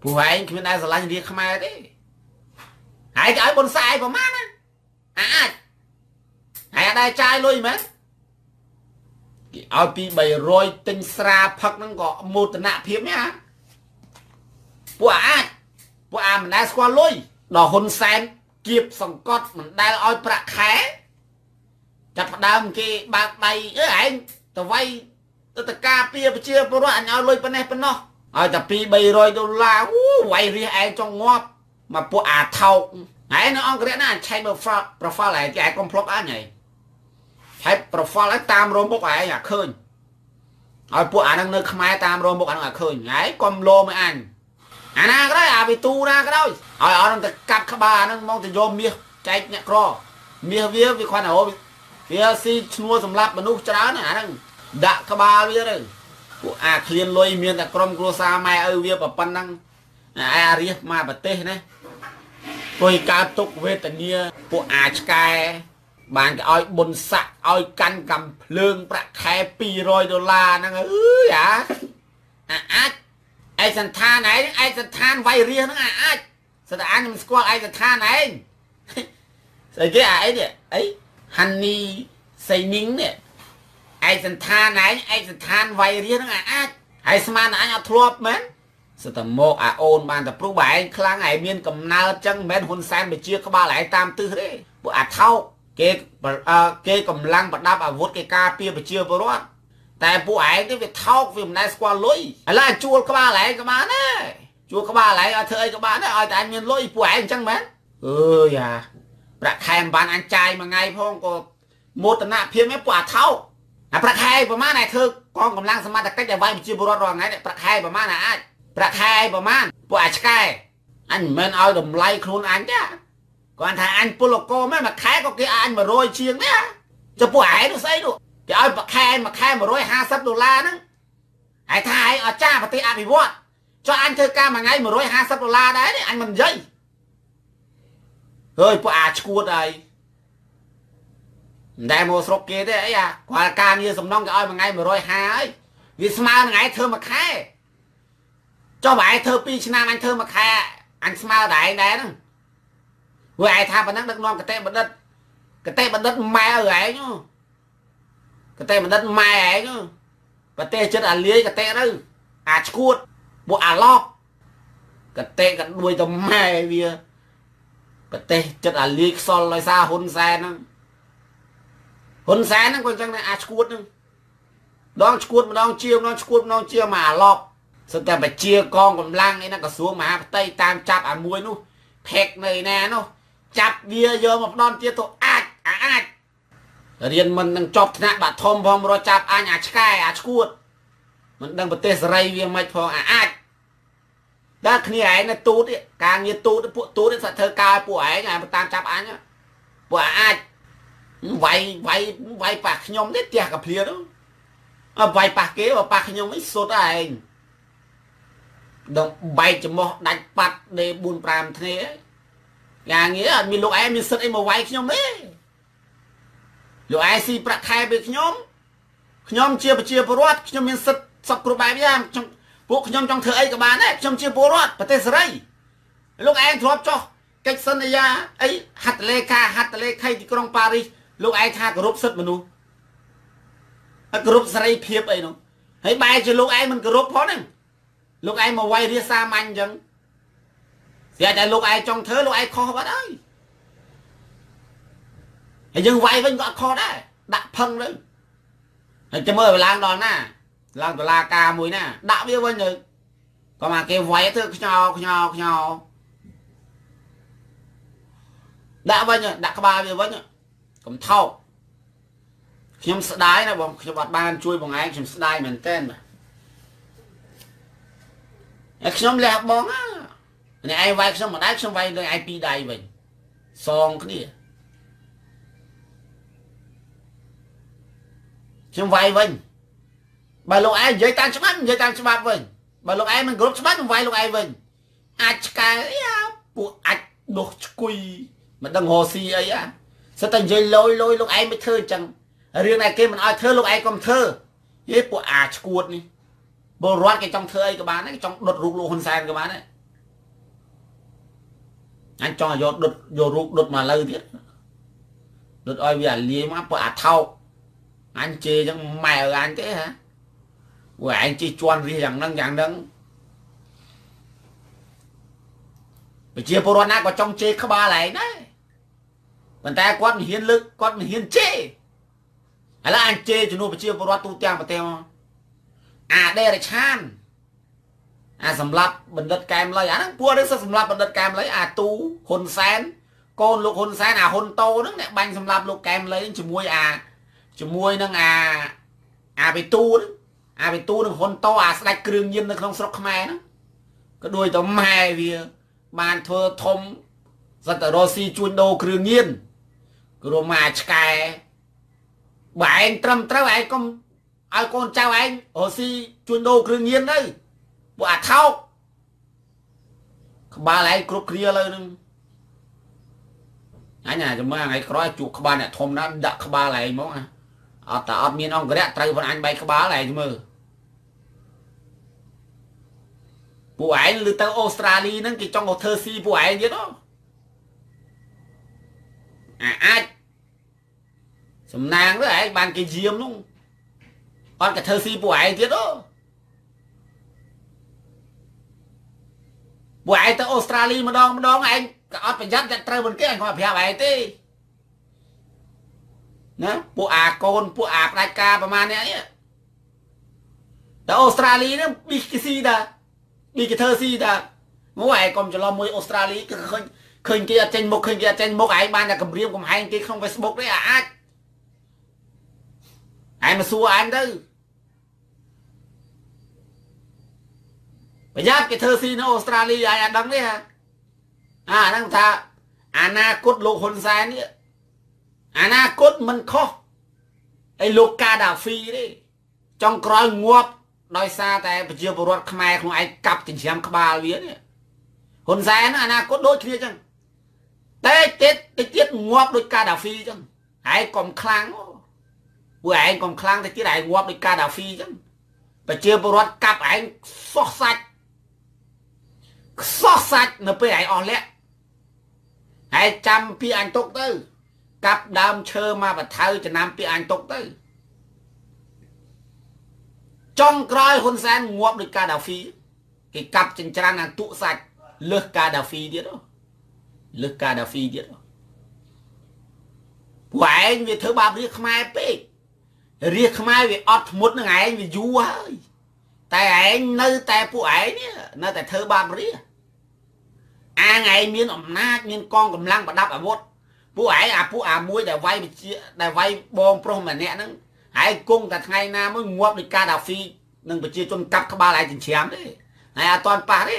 ព្រោះឯងគ្មានដែរស្រឡាញ់រាខ្មែរទេហើយគេឲ្យបុនសាយប្រមាណណាអាច ហើយអត់ដែរចាយលុយមែនគេឲ្យពី300ទិញស្រាផឹកហ្នឹងក៏មោទនភាពណាពួកអាចពួកអាមិនដែលស្គាល់លុយដល់ហ៊ុនសែនគៀបសង្កត់មិនដែលឲ្យប្រាក់ខែចាប់ផ្ដើមគេបើកដៃអើឯងទៅវាយទៅតការពារប្រជាពលរដ្ឋអញឲ្យលុយប៉ុណ្ណេះប៉ុណ្ណោះឲ្យតែ2 300ដុល្លារអូវាយរះឯងចង់ងាប់មកពួកអាថោកហើយនៅអង្គរៈណាឆែកមើល profile ឯងគេឯងកុំភ្លុកអញហី ហើយ profile ឯងតាមរោមុខឯងអាឃើញឲ្យពួកអានឹងនៅខ្មែរតាមរោមុខអានឹងអាឃើញហើយកុំលោមកអញអាណាក៏ដោយអាវិទូណាក៏ដោយឲ្យអត់នឹងទៅកាត់ក្បាលហ្នឹងមកទៅយកមាសចែកអ្នកក្រមាសវាវាគ្រាន់តែវាស៊ីឈ្នួលសម្រាប់មនុស្សច្រើនអាហ្នឹងដាក់ក្បាលវាទៅពួកអាឃ្លានលុយមានតែក្រុមគ្រួសារម៉ែឪវាប៉ុណ្ណឹងអាអារៀសមកប្រទេសណាព្រោះកើតទុកវេទនាពួកអាឆ្កែ បានគេឲ្យបុនស័កឲ្យកាន់កំភ្លើងប្រាក់ខែ200ដុល្លារហ្នឹងអើយអាអាចឯកសន្តានឯងឯកសន្តានវាយរៀសហ្នឹងអាចស្ដាអញមិនស្គាល់ឯកសន្តានឯងស្អីគេអាអីនេះអីហានីសៃនីងនេះឯកសន្តានឯងឯកសន្តានវាយរៀសហ្នឹងអាចហើយស្មានអញអត់ធ្លាប់មែនសតមកអាអូនបានតែព្រោះបើឯងខ្លាំងឯងមានកំណើតចឹងមិនមែនហ៊ុនសែនបញ្ជាក្បាលឯងតាមទិសទេពួកអាថោក គេគេកម្លាំងប្រដាប់អាវុធគេការពារប្រជាពលរដ្ឋតែពួកឯងនេះវាថោកវាមិនដែលស្គាល់លុយឥឡូវជួលក្បាលឯងក៏បានដែរជួលក្បាលឯងឲ្យធ្វើអីក៏បានដែរឲ្យតែអញមានលុយពួកឯងអញ្ចឹងមែនអើយអាប្រាក់ខែមិនបានអញចាយមួយថ្ងៃផងក៏មោទនភាពឯងពួកអាថោកអាប្រាក់ខែប្រហែលឯងធ្វើកងកម្លាំងសមត្ថកិច្ចឲ្យវាយប្រជាពលរដ្ឋរាល់ថ្ងៃប្រាក់ខែប្រហែលអាចប្រាក់ខែប្រហែលពួកអាឆ្កែអញមិនមែនឲ្យតម្លៃខ្លួនអញទេ គាត់ថាអញពលកមែនមួយខែក៏គេអញ100ជាងដែរចុះពួកឯងនោះស្អីនោះគេឲ្យមួយខែមួយខែ150ដុល្លារហ្នឹងហើយថាឯងអត់ចាប្រទេសអភិវឌ្ឍចុះអញធ្វើការមួយថ្ងៃ150ដុល្លារដែរនេះអញមិននិយាយហើយពួកអាឈួតហើយមិនដែលមកស្រុកគេទេអីអាគាត់ការងារសំណងគេឲ្យមួយថ្ងៃ150ហើយវាស្មើនឹងឯងធ្វើមួយខែចុះបើឯងធ្វើ2ឆ្នាំអញធ្វើមួយខែអញស្មើដែរឯងដែរហ្នឹង ព្រោះឯងថាប៉ុណ្ណឹងដឹកនាំកតេបណ្ឌិតកតេបណ្ឌិតម៉ែឲ្យឯងកតេបណ្ឌិតម៉ែឯងប្រទេសចិត្តអាលាយកតេទៅអាឈួតពួកអាឡប់កតេក៏ដួយទៅម៉ែវាប្រទេសចិត្តអាលាយខ្សលដោយសារហ៊ុនសែនហ្នឹងហ៊ុនសែនហ្នឹងក៏អញ្ចឹងដែរអាឈួតហ្នឹងដងឈួតម្ដងជាម្ដងឈួតម្ដងជាមកអាឡប់សិនតែបជាកងកម្លាំងអីណាក្រសួងមហាផ្ទៃតាមចាប់អាមួយនោះផេកនៅណានោះ ចាប់វាយកមកផ្ដន់ទៀតទៅអាចអាចរៀនមិននឹងចប់ថ្នាក់បាក់ធំផងរត់ចាប់អញអាឆ្កែអាឈួតមិនដឹងប្រទេសសេរីវាមិនផងអាអាចដល់គ្នាឯងនៅទូតការងារទូតពួកទូតសាក់ធ្វើការពួកឯងអាតាមចាប់អញពួកអាចវាយវាយវាយប៉ះខ្ញុំទេផ្ទះកាភ្លៀនោះអើវាយប៉ះគេបើប៉ះខ្ញុំអីសុទ្ធឯងដល់បែកចំោះដាច់ប៉ាត់ដេ4 5ធ្នេ យ៉ាងងារអត់មានលោកឯងមានសិទ្ធអីមកវាយខ្ញុំទេលោកឯងស៊ីប្រាក់ខែពីខ្ញុំខ្ញុំជាប្រជាពលរដ្ឋខ្ញុំមានសិទ្ធសពគ្រប់បែបយ៉ាងខ្ញុំពួកខ្ញុំចង់ធ្វើអីក៏បានដែរខ្ញុំជាពលរដ្ឋប្រទេសសេរីលោកឯងធ្លាប់ចោះកិច្ចសន្យាអីហត្ថលេខាហត្ថលេខីទីក្រុងប៉ារីសលោកឯងថាគោរពសិទ្ធិមនុស្សគោរពសេរីភាពអីនោះហើយបែរជាលោកឯងមិនគោរពផងហ្នឹងលោកឯងមកវាយរាសាមញ្ញអញ្ចឹង ស្រាប់តែលោកឯងចង់ធ្វើលោកឯងខុសបាត់ហើយហើយយើងវាយវិញក៏អត់ខុសដែរដាក់ផឹងទៅហើយចាំមើលឡើងដល់ណាឡើងតឡាការមួយណាដាក់វាវិញទៅក៏មកគេវាយធ្វើខ្ញោខ្ញោខ្ញោដាក់វិញដាក់ក្បាលវាវិញកុំថោកខ្ញុំស្ដាយណាបងខ្ញុំអត់បានជួយបងឯងខ្ញុំស្ដាយមែនតើហើយខ្ញុំលះបងណា ឯងវាយខ្ញុំម្ដាយខ្ញុំវាយលើឯងពីរដៃវិញសងគ្នាខ្ញុំវាយវិញបើលោកឯងនិយាយតាមច្បាប់និយាយតាមច្បាប់វិញបើលោកឯងមិនគ្រប់ច្បាប់ខ្ញុំវាយលោកឯងវិញអាចឆ្កែយ៉ាពួកអាចដុសឆ្គុយមិនដឹងរស់ស៊ីអីអាសិតតែនិយាយលយលយលោកឯងមិនធ្វើអញ្ចឹងរឿងណាគេមិនឲ្យធ្វើលោកឯងកុំធ្វើហេពួកអាឈួតនេះពលរដ្ឋគេចង់ធ្វើអីក៏បានដែរចង់ដុតរូបលោកហ៊ុនសែនក៏បានដែរ អញចង់យកដុតយករូបដុតមកលើទៀតដុតឲ្យវាអាលាយមកពួកអាថោកអញជេរចឹងម៉ែអញទេហ៎ពួកឯងជិះជន់រះយ៉ាងហ្នឹងយ៉ាងហ្នឹងប្រជាពលរដ្ឋណាក៏ចង់ជេរក្បាលឯងដែរប៉ុន្តែគាត់មិនហ៊ានលើកគាត់មិនហ៊ានជេរឥឡូវអញជេរជំនួសប្រជាពលរដ្ឋទូទាំងប្រទេសមកអាដេរឆាន អាសម្រាប់បណ្ឌិតកែមលុយអាហ្នឹងពួកនេះសម្រាប់បណ្ឌិតកែមលុយអាទូហ៊ុនសែនកូនលោកហ៊ុនសែនអាហ៊ុនតូហ្នឹងអ្នកបាញ់សម្រាប់លោកកែមលុយជាមួយអាជាមួយនឹងអាអាបេទូហ្នឹងអាបេទូនឹងហ៊ុនតូអាស្ដាច់គ្រឿងញៀននៅក្នុងស្រុកខ្មែរហ្នឹងក៏ដូចតែម៉ែវាបានធ្វើធំសត្វរស់ស៊ីជួញដូរគ្រឿងញៀនគ្រោះមកឆ្កែបើឯងត្រឹមត្រូវឯងកុំឲ្យកូនចៅឯងរស់ស៊ីជួញដូរគ្រឿងញៀនទៅ ពួកអាថោកក្បាលឯងគ្រប់គ្រាលើនឹងអញអាចាំមើលថ្ងៃក្រោយជួក្បាលអ្នកធំណាស់ដាក់ក្បាលឯងមកអត់តែអត់មានអង្គរៈត្រូវប៉ុនអញបែកក្បាលឯងមើលពួកឯងឬទៅអូស្ត្រាលីហ្នឹងគេចង់ទៅធ្វើស៊ីពួកឯងទៀតហ៎អាអាចសំណាងទៅឯងបានគេយាមនោះអត់ក៏ធ្វើស៊ីពួកឯងទៀតហ៎ ពួកឯងទៅអូស្ត្រាលីម្ដងម្ដងឯងក៏អត់ប្រយ័ត្នតែត្រូវមិនគេអញគាត់ប្រាប់ឯងទេណាពួកអាកូនពួកអាផ្ដាច់ការប្រហែលនេះទៅអូស្ត្រាលីហ្នឹងប៊ីគីស៊ីដែរនេះគេធ្វើស៊ីតាមកឯងកុំច្រឡំមួយអូស្ត្រាលីគឺឃើញឃើញគេអត់ចេញមុខឃើញគេអត់ចេញមុខឯងបានតែគម្រាមកំហែងគេក្នុង Facebook ទេអាចឯងមកសួរអញទៅ ប្រយ័ត្នគេធ្វើស៊ីនៅអូស្ត្រាលីឯងអត់ដឹងទេអាហ្នឹងថាអនាគតលោកហ៊ុនសែននេះអនាគតមិនខុសអីលោកកាដាហ្វីទេចង់ក្រោយងាប់ដោយសារតែប្រជាពលរដ្ឋខ្មែរខ្លួនឯងកាប់ចិញ្ច្រាំក្បាលវានេះហ៊ុនសែនអនាគតដូចគ្នាចឹងតែទៀតតិចទៀតងាប់ដូចកាដាហ្វីចឹងហើយកុំខ្លាំងពួកឯងកុំខ្លាំងតែទៀតឯងងាប់ដូចកាដាហ្វីចឹងប្រជាពលរដ្ឋកាប់ឯងសោះសាច់ ខ្សោះសាច់នៅពេលឯងអស់លក្ខឯងចាំពីអញទុកទៅ កាប់ដើមឈើមកបថៅចំណាំពីអញទុកទៅចុងក្រោយហ៊ុនសែនងាប់ដោយកាដាហ្វីគេកាប់ចិញ្ច្រាំងអាទុសាច់លើសកាដាហ្វីទៀតលើសកាដាហ្វីទៀតពួកឯងវាធ្វើបាបរាជខ្មែរពេករាជខ្មែរវាអត់ធ្មត់នឹងឯងវាយូរហើយតែឯងនៅតែពួកឯងនេះនៅតែធ្វើបាបរាជ អាងឯងមានអំណាចមានកងកម្លាំងប្រដាប់អាវុធពួកឯងអាពួកអាមួយដែលវាយដែលវាយបងប្រុសម្នាក់ហ្នឹងហើយគង់តែថ្ងៃណាមួយងាប់ដោយកាដាហ្វីនឹងប្រជាជនកាប់ក្បាលឯងចិញ្ច្រាំទេហើយអត់តាន់ប៉ះទេ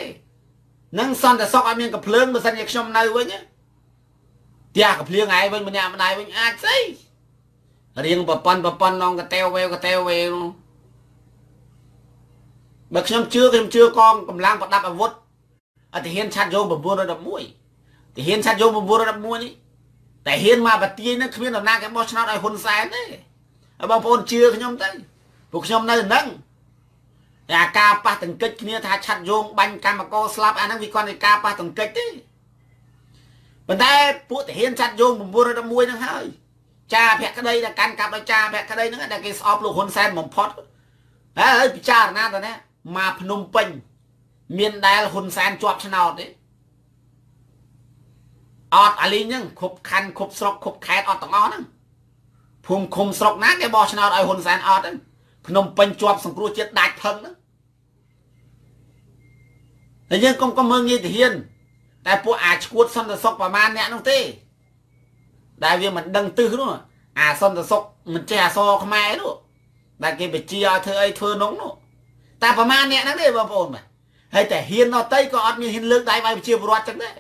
នឹងសន្តិសុខអត់មានកំភ្លើងបើសិនជាខ្ញុំនៅវិញផ្ទះកំភ្លើងឯងវិញម្នាក់ម្ដាយវិញអាចស្អីរៀងប្រប៉ុនប្រប៉ុននងកតេវវេវកតេវវេវបើខ្ញុំជឿខ្ញុំជឿកងកម្លាំងប្រដាប់អាវុធ អតិហ៊ានឆាត់យោ911ទាហានឆាត់យោ911នេះតែហ៊ានមកបទាយនឹងគ្មានដំណាងគេបោះឆ្នោតឲ្យហ៊ុនសែនទេបងប្អូនជឿខ្ញុំទៅពួកខ្ញុំនៅនឹងតែការប៉ះតង្កិចគ្នាថាឆាត់យោងបាញ់កម្មករស្លាប់អាហ្នឹងវាគ្រាន់តែការប៉ះតង្កិចទេប៉ុន្តែពួកទាហានឆាត់យោង911ហ្នឹងហើយចាភក្តីដែលកាន់កាប់ដោយចាភក្តីហ្នឹងដែលគេស្អប់លោកហ៊ុនសែនបំផុតហើយពិចារណាទៅណាមកភ្នំពេញ មានដែលហ៊ុនសែនជាប់ឆ្នោតទេអត់អាលីងហ្នឹងគ្រប់ខណ្ឌគ្រប់ស្រុកគ្រប់ខេត្តអត់ទាំងអស់ហ្នឹងភូមិឃុំស្រុកណាគេបោះឆ្នោតឲ្យហ៊ុនសែនអត់ហ្នឹងភ្នំពេញជាប់សង្គ្រោះជាតិដាច់ផឹងហ្នឹងតែយើងកុំកុំមើងងាយទៅហ៊ាន តែពួកអាឈួតសន្តិសុខប្រមាណអ្នកនោះទេ ដែលវាមិនដឹងទិសនោះអាសន្តិសុខមិនចេះអសរខ្មែរនោះដែលគេបញ្ជាឲ្យធ្វើអីធ្វើនោះនោះតែប្រមាណអ្នកហ្នឹងទេបងប្អូនបាទ ហើយតែហ៊ានណតៃក៏អត់មានហ៊ានលើកដៃវាយប្រជាពលរដ្ឋចឹងដែរ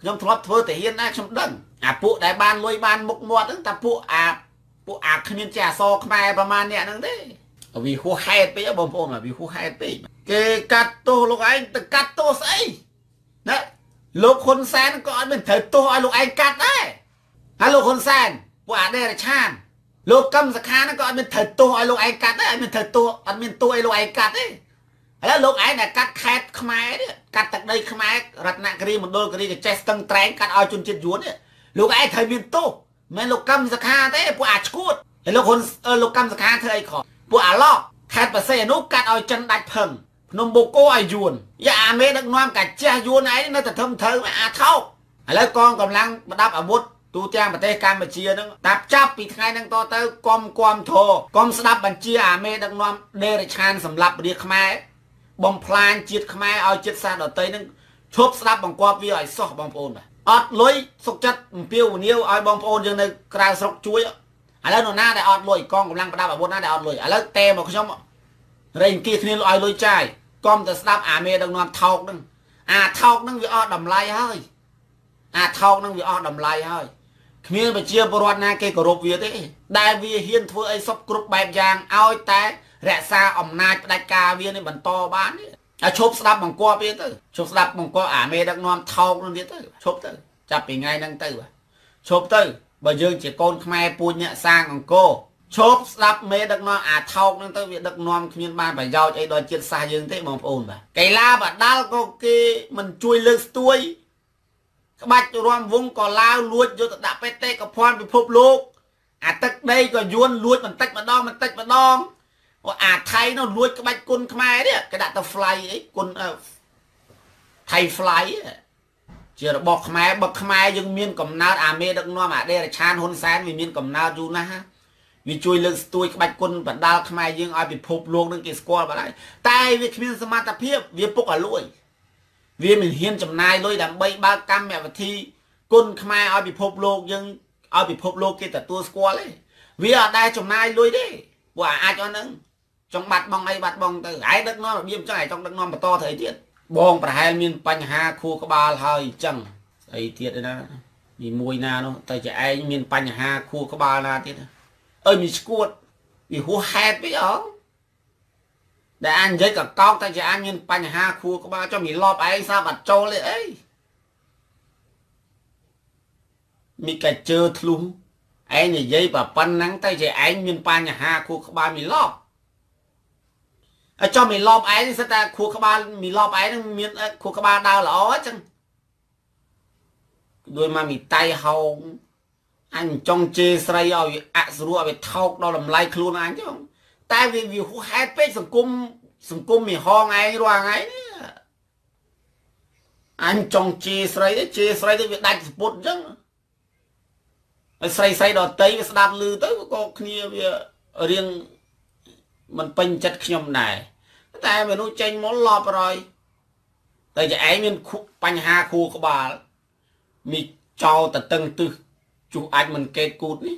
ខ្ញុំធ្លាប់ធ្វើតែហ៊ានដែរខ្ញុំដឹងអាពួកដែលបានលុយបានមុខមាត់ហ្នឹងតែពួកអាពួកអាគ្មានចេះអសរខ្មែរប្រមាណអ្នកហ្នឹងទេវាហួសហេតុពេកបងប្អូនវាហួសហេតុពេកគេកាត់ទោសលោកឯងទៅកាត់ទោសស្អីណាលោកហ៊ុនសែនក៏អត់មានត្រូវទោសឲ្យលោកឯងកាត់ដែរហើយលោកហ៊ុនសែនពួកអាដេរឆានលោកកឹមសខាហ្នឹងក៏អត់មានត្រូវទោសឲ្យលោកឯងកាត់ដែរអត់មានត្រូវទោសអត់មានទោសឲ្យលោកឯងកាត់ទេ ឥឡូវលោកឯងដែលកាត់ខេតខ្មែរនេះកាត់ទឹកដីខ្មែររតនគិរីមណ្ឌលគិរីកចេះស្ទឹងត្រែងកាត់ឲ្យជនជាតិយួននេះលោកឯងត្រូវមានទោសមិនលោកកឹមសខាទេពួកអាឈួតហើយលោកហ៊ុនលោកកឹមសខាធ្វើអីខុសពួកអាឡោខេតបរសេអនុកាត់ឲ្យចិនដាច់ផឹងភ្នំបូកូឲ្យយួនយ៉ាអាមេដឹកនាំកាចេះយួនឯងនៅតែធំត្រូវអាថោកឥឡូវកងកម្លាំងប្រដាប់អាវុធទូទាំងប្រទេសកម្ពុជាហ្នឹងតាប់ចាប់ពីថ្ងៃហ្នឹងតទៅកុំគំធរកុំស្ដាប់បញ្ជាអាមេដឹកនាំដេរឆានសម្រាប់រាជខ្មែរ បំផ្លាញជាតិខ្មែរឲ្យជាតិសាសន៍ដតីហ្នឹងឈប់ស្ដាប់បង្គាប់វាឲ្យសោះបងប្អូនបាទអត់លុយសុកចិត្តអំពាវនាវឲ្យបងប្អូនយើងនៅក្រៅស្រុកជួយឥឡូវនរណាដែលអត់លុយកងកម្លាំងប្រដាប់អាវុធណាដែលអត់លុយឥឡូវតែមកខ្ញុំរែងគៀគ្នាឲ្យលុយចាយកុំទៅស្ដាប់អាមេដឹកនាំថោកហ្នឹងអាថោកហ្នឹងវាអត់តម្លៃហើយអាថោកហ្នឹងវាអស់តម្លៃហើយគ្មានប្រជាពលរដ្ឋណាគេគោរពវាទេដែលវាហ៊ានធ្វើអីសពគ្រប់បែបយ៉ាងឲ្យតែ រក្សាអំណាចផ្ដាច់ការវានេះបន្តបាននេះឲ្យឈប់ស្ដាប់បង្គាប់វាទៅឈប់ស្ដាប់បង្គាប់អាមេដឹកនាំថោកនោះទៀតទៅឈប់ទៅចាប់ពីថ្ងៃហ្នឹងទៅឈប់ទៅបើយើងជាកូនខ្មែរពូជអ្នកសាងអង្គរឈប់ស្ដាប់មេដឹកនាំអាថោកហ្នឹងទៅវាដឹកនាំគ្មានបានប្រយោជន៍អីដល់ជាតិសាសន៍យើងទេបងប្អូនបាទកីឡាបដាល់ក៏គេមិនជួយលើកស្ទួយក្បាច់រំវងក៏ឡាវលួចយកទៅដាក់បេតេកភ័ណ្ឌពិភពលោកអាទឹកដីក៏យួនលួចបន្តិចម្ដងបន្តិចម្ដង អាថៃនោះលួចក្បាច់គុណខ្មែរនេះគេដាក់ទៅ fly អីគុណថៃ fly ជារបស់ខ្មែរបើខ្មែរយើងមានកំណើតអាមេដឹកនាំអាដេរឆានហ៊ុនសែនវាមានកំណើតយូរណាស់វាជួយលើកស្ទួយក្បាច់គុណបណ្ដាលខ្មែរយើងឲ្យពិភពលោកនឹងគេស្គាល់បានហើយតែវាគ្មានសមត្ថភាពវាពុកឲ្យលួយវាមិនហ៊ានចំណាយលុយដើម្បីបើកកម្មវិធីគុណខ្មែរឲ្យពិភពលោកយើងឲ្យពិភពលោកគេទទួលស្គាល់ទេវាអត់ដែលចំណាយលុយទេព្រោះអាចអស់ហ្នឹង ចង់បាត់បងអីបាត់បងទៅឯងដឹកនាំរបៀបអញ្ចឹងឯងចង់ដឹកនាំបន្តទៅអីទៀតបងប្រហែលមានបញ្ហាខួរក្បាលហើយអញ្ចឹងស្អីទៀតណាពីមួយណានោះតែជាឯងមានបញ្ហាខួរក្បាលណាទៀតអើយមានស្គួតវាហួសហេតុពេកអងដែលអញនិយាយកកោកតែជាអញមានបញ្ហាខួរក្បាលចុះមីលបឯងសាប់អត់ចូលទេអីមីកាជើធ្លុះឯងនិយាយបើប៉ុណ្ណឹងតែជាឯងមានបញ្ហាខួរក្បាលមីលបអ ចុះមីលបឯងសិតតែខួរក្បាលមីលបឯងនឹងមានខួរក្បាលដើរល្អអញ្ចឹងដោយមកមីតៃហោងអញចង់ជេរស្រីឲ្យអសុរឲ្យវាថោកដល់តម្លៃខ្លួនអញចឹងតែវាវាហួសហេតុពេកសង្គមសង្គមមីហងឯងរាល់ថ្ងៃនេះអញចង់ជេរស្រីទេជេរស្រីទៅវាដាច់សពុតអញ្ចឹងហើយស្រីស្រីដតីវាស្ដាប់ឮទៅក៏គ្នាវារៀង មិនពេញចិត្តខ្ញុំដែរតែមនុស្សចេញមកលប់រយតែជាឯងមានបញ្ហាខួរក្បាលមីចោតតឹងទឹះជុះអាចមិនកេតគូតនេះ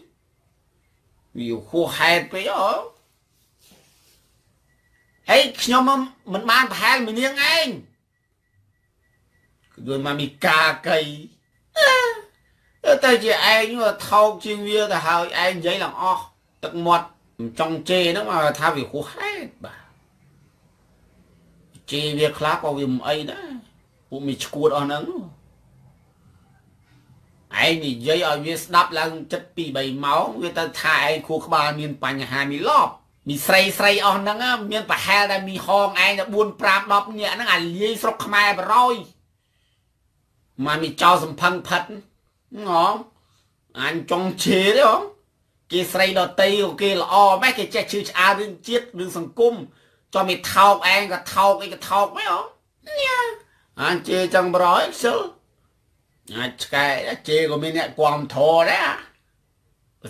វាហួសហេតុពេកអើហើយខ្ញុំមិនបានប្រហែលមីនាងឯងគឺមកមីកាកៃតែជាឯងថោកជាងវាទៅហើយឯងនិយាយឡើងអស់ទឹកមាត់ ចង់ជេរហ្នឹងមកថាវាហួសហេតុបាទជេរវាខ្លះក៏វាមិនអីដែរពួកមីឈួតអស់ហ្នឹងឯងនិយាយឲ្យវាស្ដាប់ឡើងចិត្ត2 3ម៉ោងវាទៅថាឯងខួរក្បាលមានបញ្ហាមីលប់មីស្រីស្រីអស់ហ្នឹងមានប្រហែលតែមីហងឯងតែ4 5 10នាក់ហ្នឹងអាលាយស្រុកខ្មែរបរយមកមីចោសំផឹងផិតងងអញចង់ជេរទេហ៎ គេស្រីដតីក៏គេល្អម៉េះគេចេះជឿឆ្អើរឿងជាតិរឿងសង្គមចុះមីថោកឯងក៏ថោកអីក៏ថោកម៉េះហ៎អញជេរចឹងបរយខ្ជិលអាចឆ្កែជេរក៏មានអ្នកគាំទ្រដែរ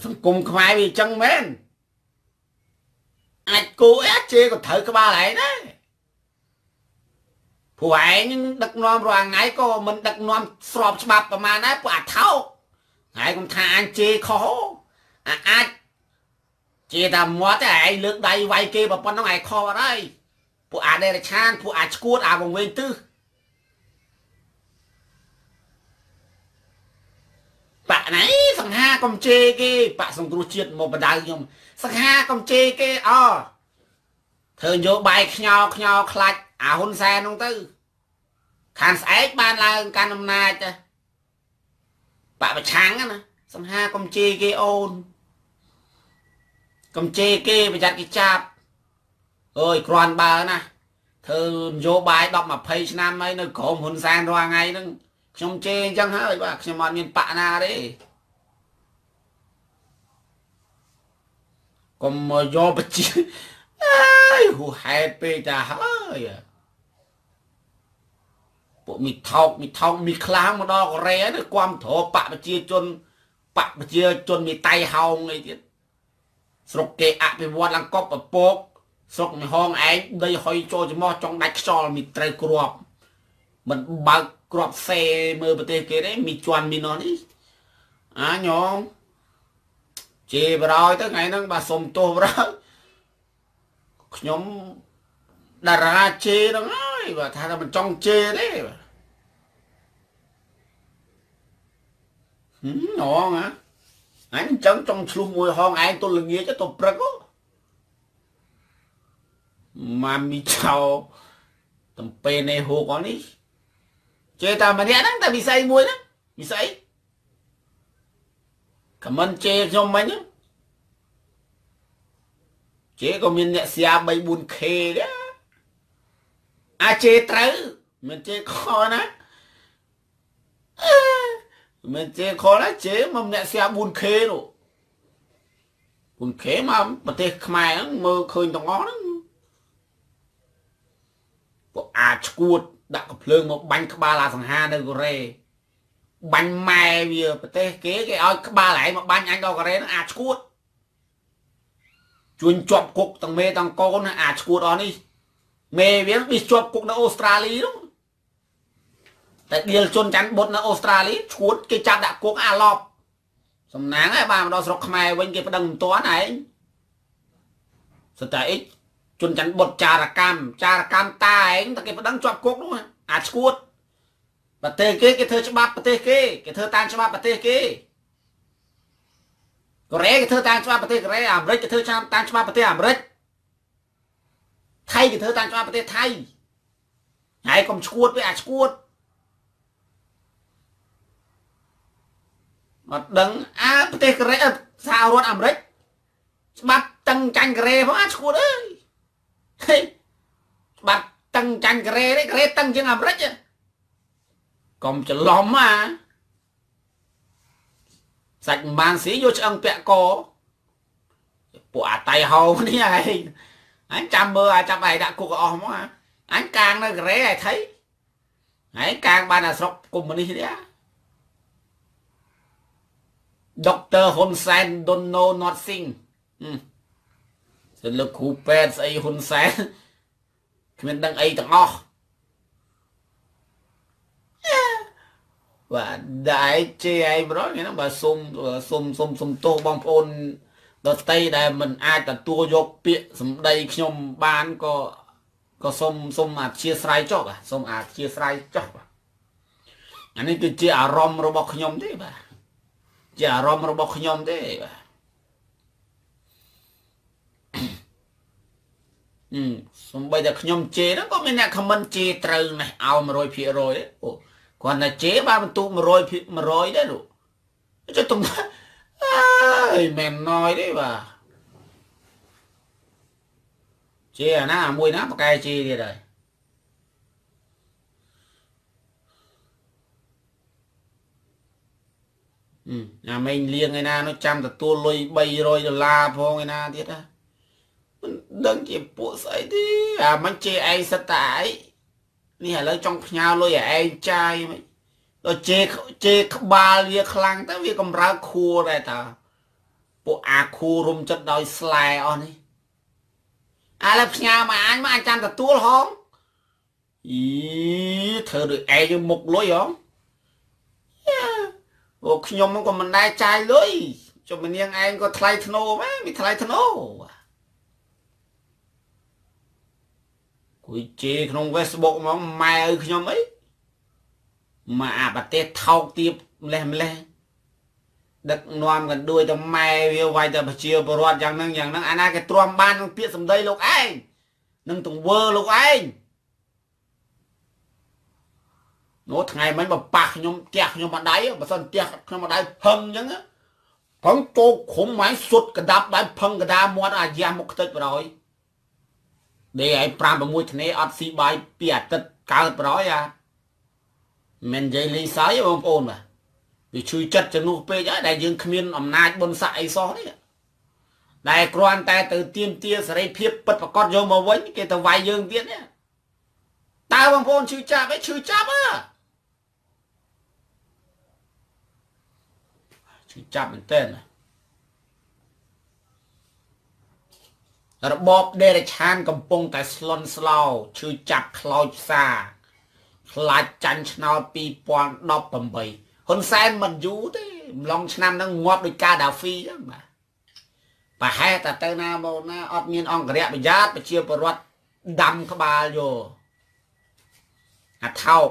សង្គមខ្មែរវាចឹងមែនអាចគូអីជេរក៏ត្រូវក្បាលឯងដែរព្រោះឯងដឹកនាំរាល់ថ្ងៃក៏មិនដឹកនាំស្របច្បាប់ប្រមាណដែរពួកអាថោកហើយកុំថាអញជេរខុស អាអាចជេរតែមាត់តែឯងលើកដៃវាយគេប៉ុណ្ណឹងឯងខុសអត់ហើយពួកអាដេរឆានពួកអាឈួតអាវងវែងទឹះបាក់ណៃសង្ហាកំជេរគេ បាក់សង្គ្រោះជាតិមកបដៅខ្ញុំសង្ហាកំជេរគេអធ្វើយកបាយខ្ញោខ្ញោខ្លាច់អាហ៊ុនសែននោះទៅខានស្អែកបានឡើងកាន់អំណាចទៅបាក់ប្រឆាំងណាសង្ហាកំជេរគេអូន កំជេរគេប្រយ័ត្នគេចាប់អើយគ្រាន់បើណាធ្វើនយោបាយ10 20ឆ្នាំហើយនៅក្រមហ៊ុនសែនរាល់ថ្ងៃហ្នឹងខ្ញុំជេរអញ្ចឹងហើយបាទខ្ញុំអត់មានបាក់ណាទេកុំមកយកបជាអើយហួហេតុពេកតាហើយពួកមីថោកមីថោកមីខ្លាំងមកដល់កូរ៉េទៅគាំទ្របកប្រជាជនបកប្រជាជនមីតៃហោងអីទៀត ស្រុកគេអភិវឌ្ឍឡើងកប់ពពកស្រុកមីហងឯងដីហុយចូលច្មោះចង់ដាច់ខ្យល់មីត្រូវគ្រាប់មិនបើកគ្រាប់សេមើលប្រទេសគេទេមីជន់មីណោះនេះអាញោមជេបរោយទៅថ្ងៃហ្នឹងបាទសុំទោសបរោយខ្ញុំតារាជេហ្នឹងហើយបាទថាតែមិនចង់ជេទេបាទហឹមណងហ៎ អញអញ្ចឹងចង់ឆ្លុះមួយហងឯងទល់ល្ងាចទៅព្រឹកម៉ាមីឆោតំពេនៃហូកអនេះជេតាម្នាក់ហ្នឹងតែវិស័យមួយហ្នឹងវិស័យខមមិនជេខ្ញុំមិញហ្នឹងជេក៏មានអ្នកស្យា 3 4K ដែរអាចជេត្រូវមិនជេខណា មិនជេខណាជេមកអ្នកស្យា 4K នោះ 4K មកប្រទេសខ្មែរហ្នឹងមើលឃើញទាំងអស់ហ្នឹងពួកអាចឈួតដាក់កំភ្លើងមកបាញ់ក្បាលអាសង្ហានៅកូរ៉េបាញ់ម៉ែវាប្រទេសគេគេឲ្យក្បាលឯងមកបាញ់អញដល់កូរ៉េហ្នឹងអាចឈួតជួញជាប់គុកទាំងមេទាំងកូនអាចឈួតអស់នេះមេវាវាជាប់គុកនៅអូស្ត្រាលីនោះ តែដៀលជនច័ន្ទបុតនៅអូស្ត្រាលីឈួតគេចាប់ដាក់គុកអាឡប់សំណាងហើយបានមកដល់ស្រុកខ្មែរវិញគេប្តឹងមិនទាន់ឯងសតែអ៊ិចជនច័ន្ទបុតចារកម្មចារកម្មតាឯងតែគេប្តឹងជាប់គុកនោះអាចឈួតប្រទេសគេគេធ្វើច្បាប់ប្រទេសគេគេធ្វើតាមច្បាប់ប្រទេសគេកូរ៉េគេធ្វើតាមច្បាប់ប្រទេសកូរ៉េអាមេរិកគេធ្វើតាមច្បាប់ប្រទេសអាមេរិកថៃគេធ្វើតាមច្បាប់ប្រទេសថៃហើយកុំឈួតវាអាចឈួត អត់ដឹងអាប្រទេសកូរ៉េសហរដ្ឋអាមេរិកច្បាប់តឹងចាញ់កូរ៉េផងអាចឈួតអើយច្បាប់តឹងចាញ់កូរ៉េនេះកូរ៉េតឹងជាងអាមេរិកកុំច្រឡំអាសាច់មិនបានស៊ីយកឆ្អឹងពាក់កពួកអាតៃហោនេះឯងអញចាំមើលអាចចាប់ឯងដាក់គុកអស់មកអញកាងនៅកូរ៉េឯថៃហើយកាងបានអាស្រុកកុម្មុយនីសនេះដុកទ័ រហ៊ុនសែន don't know nothing សិនលោកគ្រូពេទ្យស្អីហ៊ុនសែនគ្មានដឹងអីទាំងអស់បាទដែរជេឯងប្រហ្នឹងបាទសុំសុំសុំសុំទោសបងប្អូនដតីដែលមិនអាចទទួលយកពាក្យសម្ដីខ្ញុំបានក៏ក៏សូមសូមអធិស្ឋានចុះបាទសូមអធិស្ឋានចុះបាទអានេះគឺជាអារម្មណ៍របស់ខ្ញុំទេបាទ ជាអារម្មណ៍របស់ខ្ញុំទេបាទអឺសំបីតែខ្ញុំជេរហ្នឹងក៏មានអ្នកខមមិនជេរត្រូវណាស់ឲ្យ100%ទេអូគាត់តែជេរបានបន្ទុក100 100ដែរលោកចុះទំអើយមិនណយទេបាទជាអាណាមួយណាប្រកែជាទៀតហើយ អាមេងលៀងឯណានោះចាំទទួលលុយ300ដុល្លារផងឯណាទៀតណាមិនដឹងជាពួកស្អីទេអាមិនជេឯងសិតតែឯងនេះឥឡូវចង់ផ្ញើលុយឲ្យឯងចាយមិនដល់ជេជេក្បាលវាខ្លាំងទៅវាកំរើកខួរដែរតាពួកអាខូរុំចិត្តដោយស្លែអស់នេះឥឡូវផ្ញើមកអញមកអញចាំទទួលហងអីធ្វើដូចឯងមុខលុយហង អូខ្ញុំក៏មិនដែរចាយលុយចុះម្នាងឯងក៏ថ្លៃធ្នូមែនមានថ្លៃធ្នូគួយជេក្នុង Facebook ហ្មងម៉ែឪខ្ញុំអីមកអាប្រទេសថោកទៀបម្លេះម្លេះដឹកនាំកណ្ដួយទៅម៉ែវាវាយទៅប្រជាពលរដ្ឋយ៉ាងហ្នឹងយ៉ាងហ្នឹងអាណាគេទ្រាំបាននឹងពាក្យសម្ដីលោកឯងនឹងទង្វើលោកឯង នោះថ្ងៃមិញបប៉ះខ្ញុំផ្ទះខ្ញុំម្ដាយបើសិនផ្ទះខ្ញុំម្ដាយហឹងអញ្ចឹងកងជោកខុំម៉ៃសុតកដាប់ដៃផឹងកដាមាត់អាយ៉ាស់មកខ្ទេចបរយដេឲ្យ5 6ធ្នេអត់ស៊ីបាយពីអាទិត្យកើតបរយអាមិននិយាយលេងសើចបងប្អូនបាទវាជួយចិត្តជំនួសពេកហើយដែលយើងគ្មានអំណាចបុណ្យស័ក្តិអីសោះនេះដែលគ្រាន់តែទៅទៀមទាសេរីភាពពិតប្រកបយកមកវិញគេទៅវាយយើងទៀតនេះតើបងប្អូនឈឺចាប់ឯងឈឺចាប់អើ ឈឺចាប់មែនតើរបបដេរឆានកំពុងតែស្លន់ស្លោឈឺចាប់ខ្លោចផ្សាខ្លាចចាញ់ឆ្នោត2018ហ៊ុនសែនមិនយូរទេម្លងឆ្នាំហ្នឹងងាប់ដោយកាដាហ្វីហ្នឹងបាទប្រហែលតែទៅណាមកណាអត់មានអង្គរៈប្រយ័ត្នប្រជាពលរដ្ឋដាំក្បាលយកអាថោក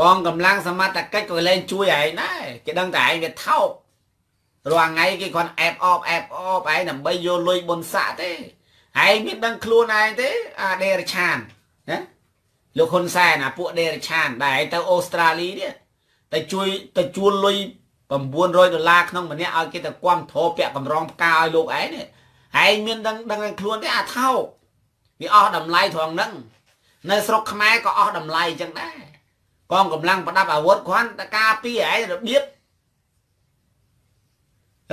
កងកម្លាំងសមត្ថកិច្ចក៏លែងជួយឯងដែរគេដឹងតែឯងវាថោករាល់ថ្ងៃគេគាត់អែបអបអែបអបឯងដើម្បីយកលុយបុនស័កទេឯងមានដឹងខ្លួនឯងទេអាដេរឆានណាលោកហ៊ុនសែនអាពួកដេរឆានដែលឯងទៅអូស្ត្រាលីនេះទៅជួយទៅជួលលុយ900ដុល្លារក្នុងម្នាក់ឲ្យគេទៅគាំទ្រពាក់កម្រងផ្កាឲ្យលោកឯងនេះឯងមានដឹងដឹងខ្លួនទេអាថោកវាអស់តម្លៃត្រង់ហ្នឹងនៅស្រុកខ្មែរក៏អស់តម្លៃអញ្ចឹងដែរ កងកម្លាំងប្រដាប់អាវុធគ្រាន់តែការពីឯងរបៀប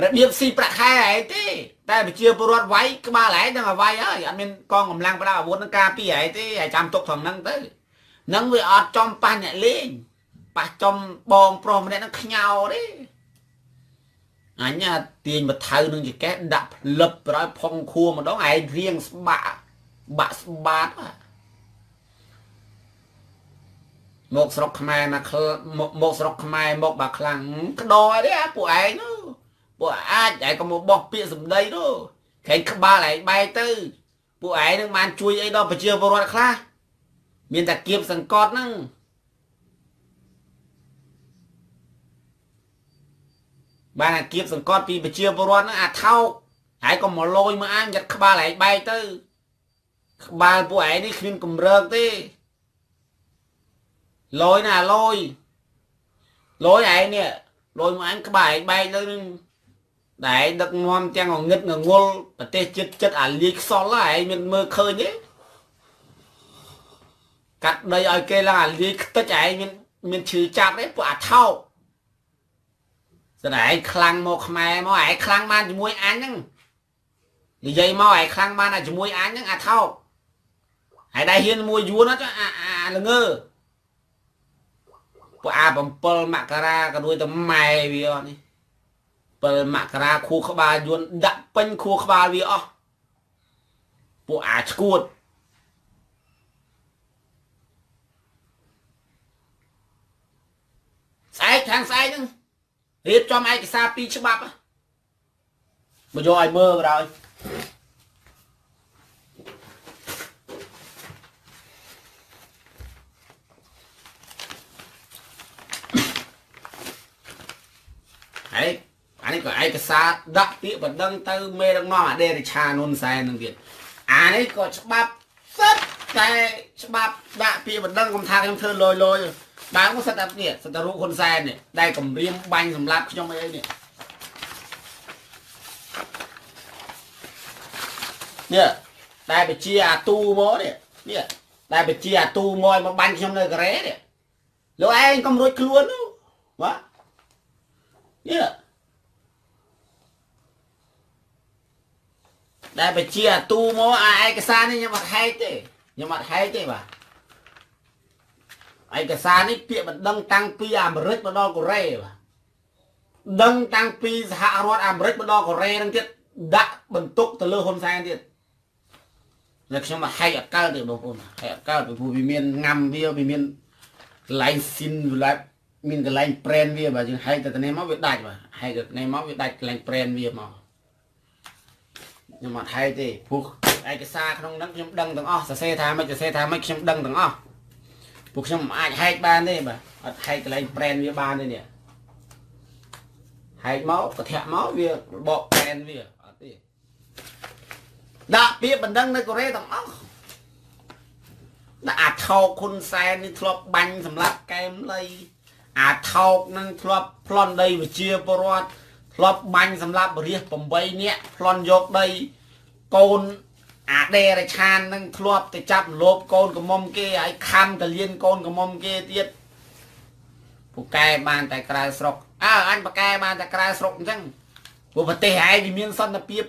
របៀបស៊ីប្រាក់ខែឯងទេតែប្រជាពលរដ្ឋវាយក្បាលឯងនឹងឲ្យវាយហើយអត់មានកងកម្លាំងប្រដាប់អាវុធនឹងការពីឯងទេឲ្យចាំទុកត្រង់ហ្នឹងទៅនឹងវាអត់ចំប៉ះអ្នកលេងប៉ះចំបងប្រុសម្នាក់នឹងខ្ញោទេអញទាញមកថៅនឹងចកេះដាក់ផ្លឹបប្រយផុងខួរម្ដងឯងរៀងស្បាក់បាក់ស្បាត មកស្រុកខ្មែរណាមកស្រុកខ្មែរមកបាខ្លាំងក្តោទេអាពួកឯងនោះពួកអាចឯងក៏មកបោះពាក្យសម្ដីនោះខែងក្បាលឯងបែកទៅពួកឯងនឹងបានជួយអីដល់ប្រជាពលរដ្ឋខ្លះមានតែគៀបសង្កត់ហ្នឹងបានអាគៀបសង្កត់ពីប្រជាពលរដ្ឋហ្នឹងអាថោកហើយក៏មកលយមកអានយ៉ាត់ក្បាលឯងបែកទៅក្បាលពួកឯងនេះគ្មានកម្រើកទេ លយណាលយលយឯងនេះលយមកអញក្បាលឯងបែកទៅនឹងដែលដឹកនាំទាំងងងឹតងងុលប្រទេសចិត្តចិត្តអាលីខ្សលឯងមានមើលឃើញទេកាត់ដីឲ្យគេឡើងអាលីខ្ទេចឯងមានមានឈឺចាប់ទេពួកអាថោកស្នែងខ្លាំងមកខ្មែរមកឯងខ្លាំងបានជាមួយអញហ្នឹងនិយាយមកឯងខ្លាំងបានជាមួយអញហ្នឹងអាថោកហើយដែរហ៊ានមួយយួនអត់អាអាល្ងើ ពួកអា7មករាក៏ដូចទៅម៉ែវាអស់នេះ7មករាខួរក្បាលយួនដាក់ពេញខួរក្បាលវាអស់ពួកអាឈួតស្អែកខាងស្អែកហ្នឹងរៀបចំឯកសារពីរច្បាប់មកយកឲ្យមើលក៏ដោយ ហើយអានេះក៏ឯកសារដាក់ពាក្យបណ្ដឹងទៅមេដឹកនាំអាដេរិឆានុនសែននឹងទៀតអានេះក៏ច្បាប់សិតតែច្បាប់ដាក់ពាក្យបណ្ដឹងកុំថាខ្ញុំធ្វើលយលយបើមកសិតតែនេះសិតតែរូបហ៊ុនសែននេះដែលគម្រាមបាញ់សម្លាប់ខ្ញុំអីនេះនេះតែបជាអាទូមកនេះនេះតែបជាអាទូមកមកបាញ់ខ្ញុំនៅកូរ៉េនេះលោកឯងកុំរួចខ្លួននោះបាទ នេះដែលបជាអាទូមកអាឯកសារនេះខ្ញុំអត់ហែកទេខ្ញុំអត់ហែកទេបាទឯកសារនេះពាក្យបណ្ដឹងតាំងពីអាមេរិកមកដល់កូរ៉េបាទដឹងតាំងពីសហរដ្ឋអាមេរិកមកដល់កូរ៉េនឹងទៀតដាក់បន្ទុកទៅលើហ៊ុនសែនទៀតតែខ្ញុំមកហែកអកើទេបងប្អូនហែកអកើពីព្រោះវាមានងាំវាវាមានកន្លែងស៊ីនវាឡា មានកន្លែងប្រេនវាបាទយើងហែកទៅទៅនេះមកវាដាច់បាទហែកទៅនេះមកវាដាច់កន្លែងប្រេនវាមកខ្ញុំអត់ហែកទេព្រោះឯកសារក្នុងហ្នឹងខ្ញុំដឹងទាំងអស់សរសេរថាមិនសរសេរថាមិនខ្ញុំដឹងទាំងអស់ពួកខ្ញុំមិនអាចហែកបានទេបាទអត់ហែកកន្លែងប្រេនវាបានទេនេះហែកមកកធាក់មកវាបកប្រេនវាអត់ទេដាក់ពាក្យបណ្ដឹងនៅកូរ៉េទាំងអស់ដាក់អាថោកហ៊ុនសែននេះធ្លាប់បាញ់សម្លាប់កែមលៃ អាថោកនឹងធ្លាប់ប្លន់ដីវិជាពលរដ្ឋធ្លាប់បាញ់សម្រាប់រាជ8នាក់ប្លន់យកដីកូនអាដេរឆាននឹងធ្លាប់ទៅចាប់លោបកូនកមុំគេហើយខំតលៀនកូនកមុំគេទៀតពូកែបានតែក្រៅស្រុកអើអញប៉កែបានតែក្រៅស្រុកអញ្ចឹងព្រោះប្រទេសឯងវាមានសន្តិភាព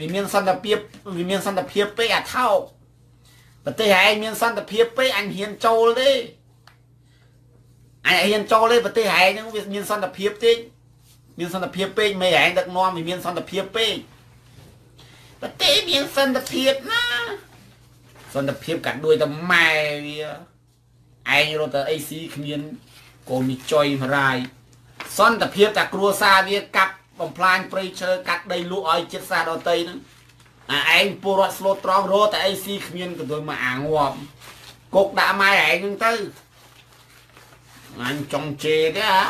វាមានសន្តិភាពវាមានសន្តិភាពពេកអាថោកប្រទេសឯងមានសន្តិភាពពេកអញហ៊ានចូលទេ អញហ៊ានចូលទេប្រទេសឯងហ្នឹងវាមានសន្តិភាពទេមានសន្តិភាពពេកមេឯងដឹកនាំវាមានសន្តិភាពពេកប្រទេសមានសន្តិភាពណាសន្តិភាពកាត់ដួយតែម៉ែវាឯងរត់ទៅអីស៊ីគ្មានកូនមីចុយមរាយសន្តិភាពតែគ្រួសារវាកាប់បំផ្លាញព្រៃឈើកាត់ដីលក់ឲ្យចិត្តសាដតីហ្នឹងអាឯងពលរដ្ឋស្លូតត្រង់រត់តែអីស៊ីគ្មានកន្ទុយមកអាងាប់គុកដាក់ម៉ែឯងហ្នឹងទៅ អញចង់ជេរទេអា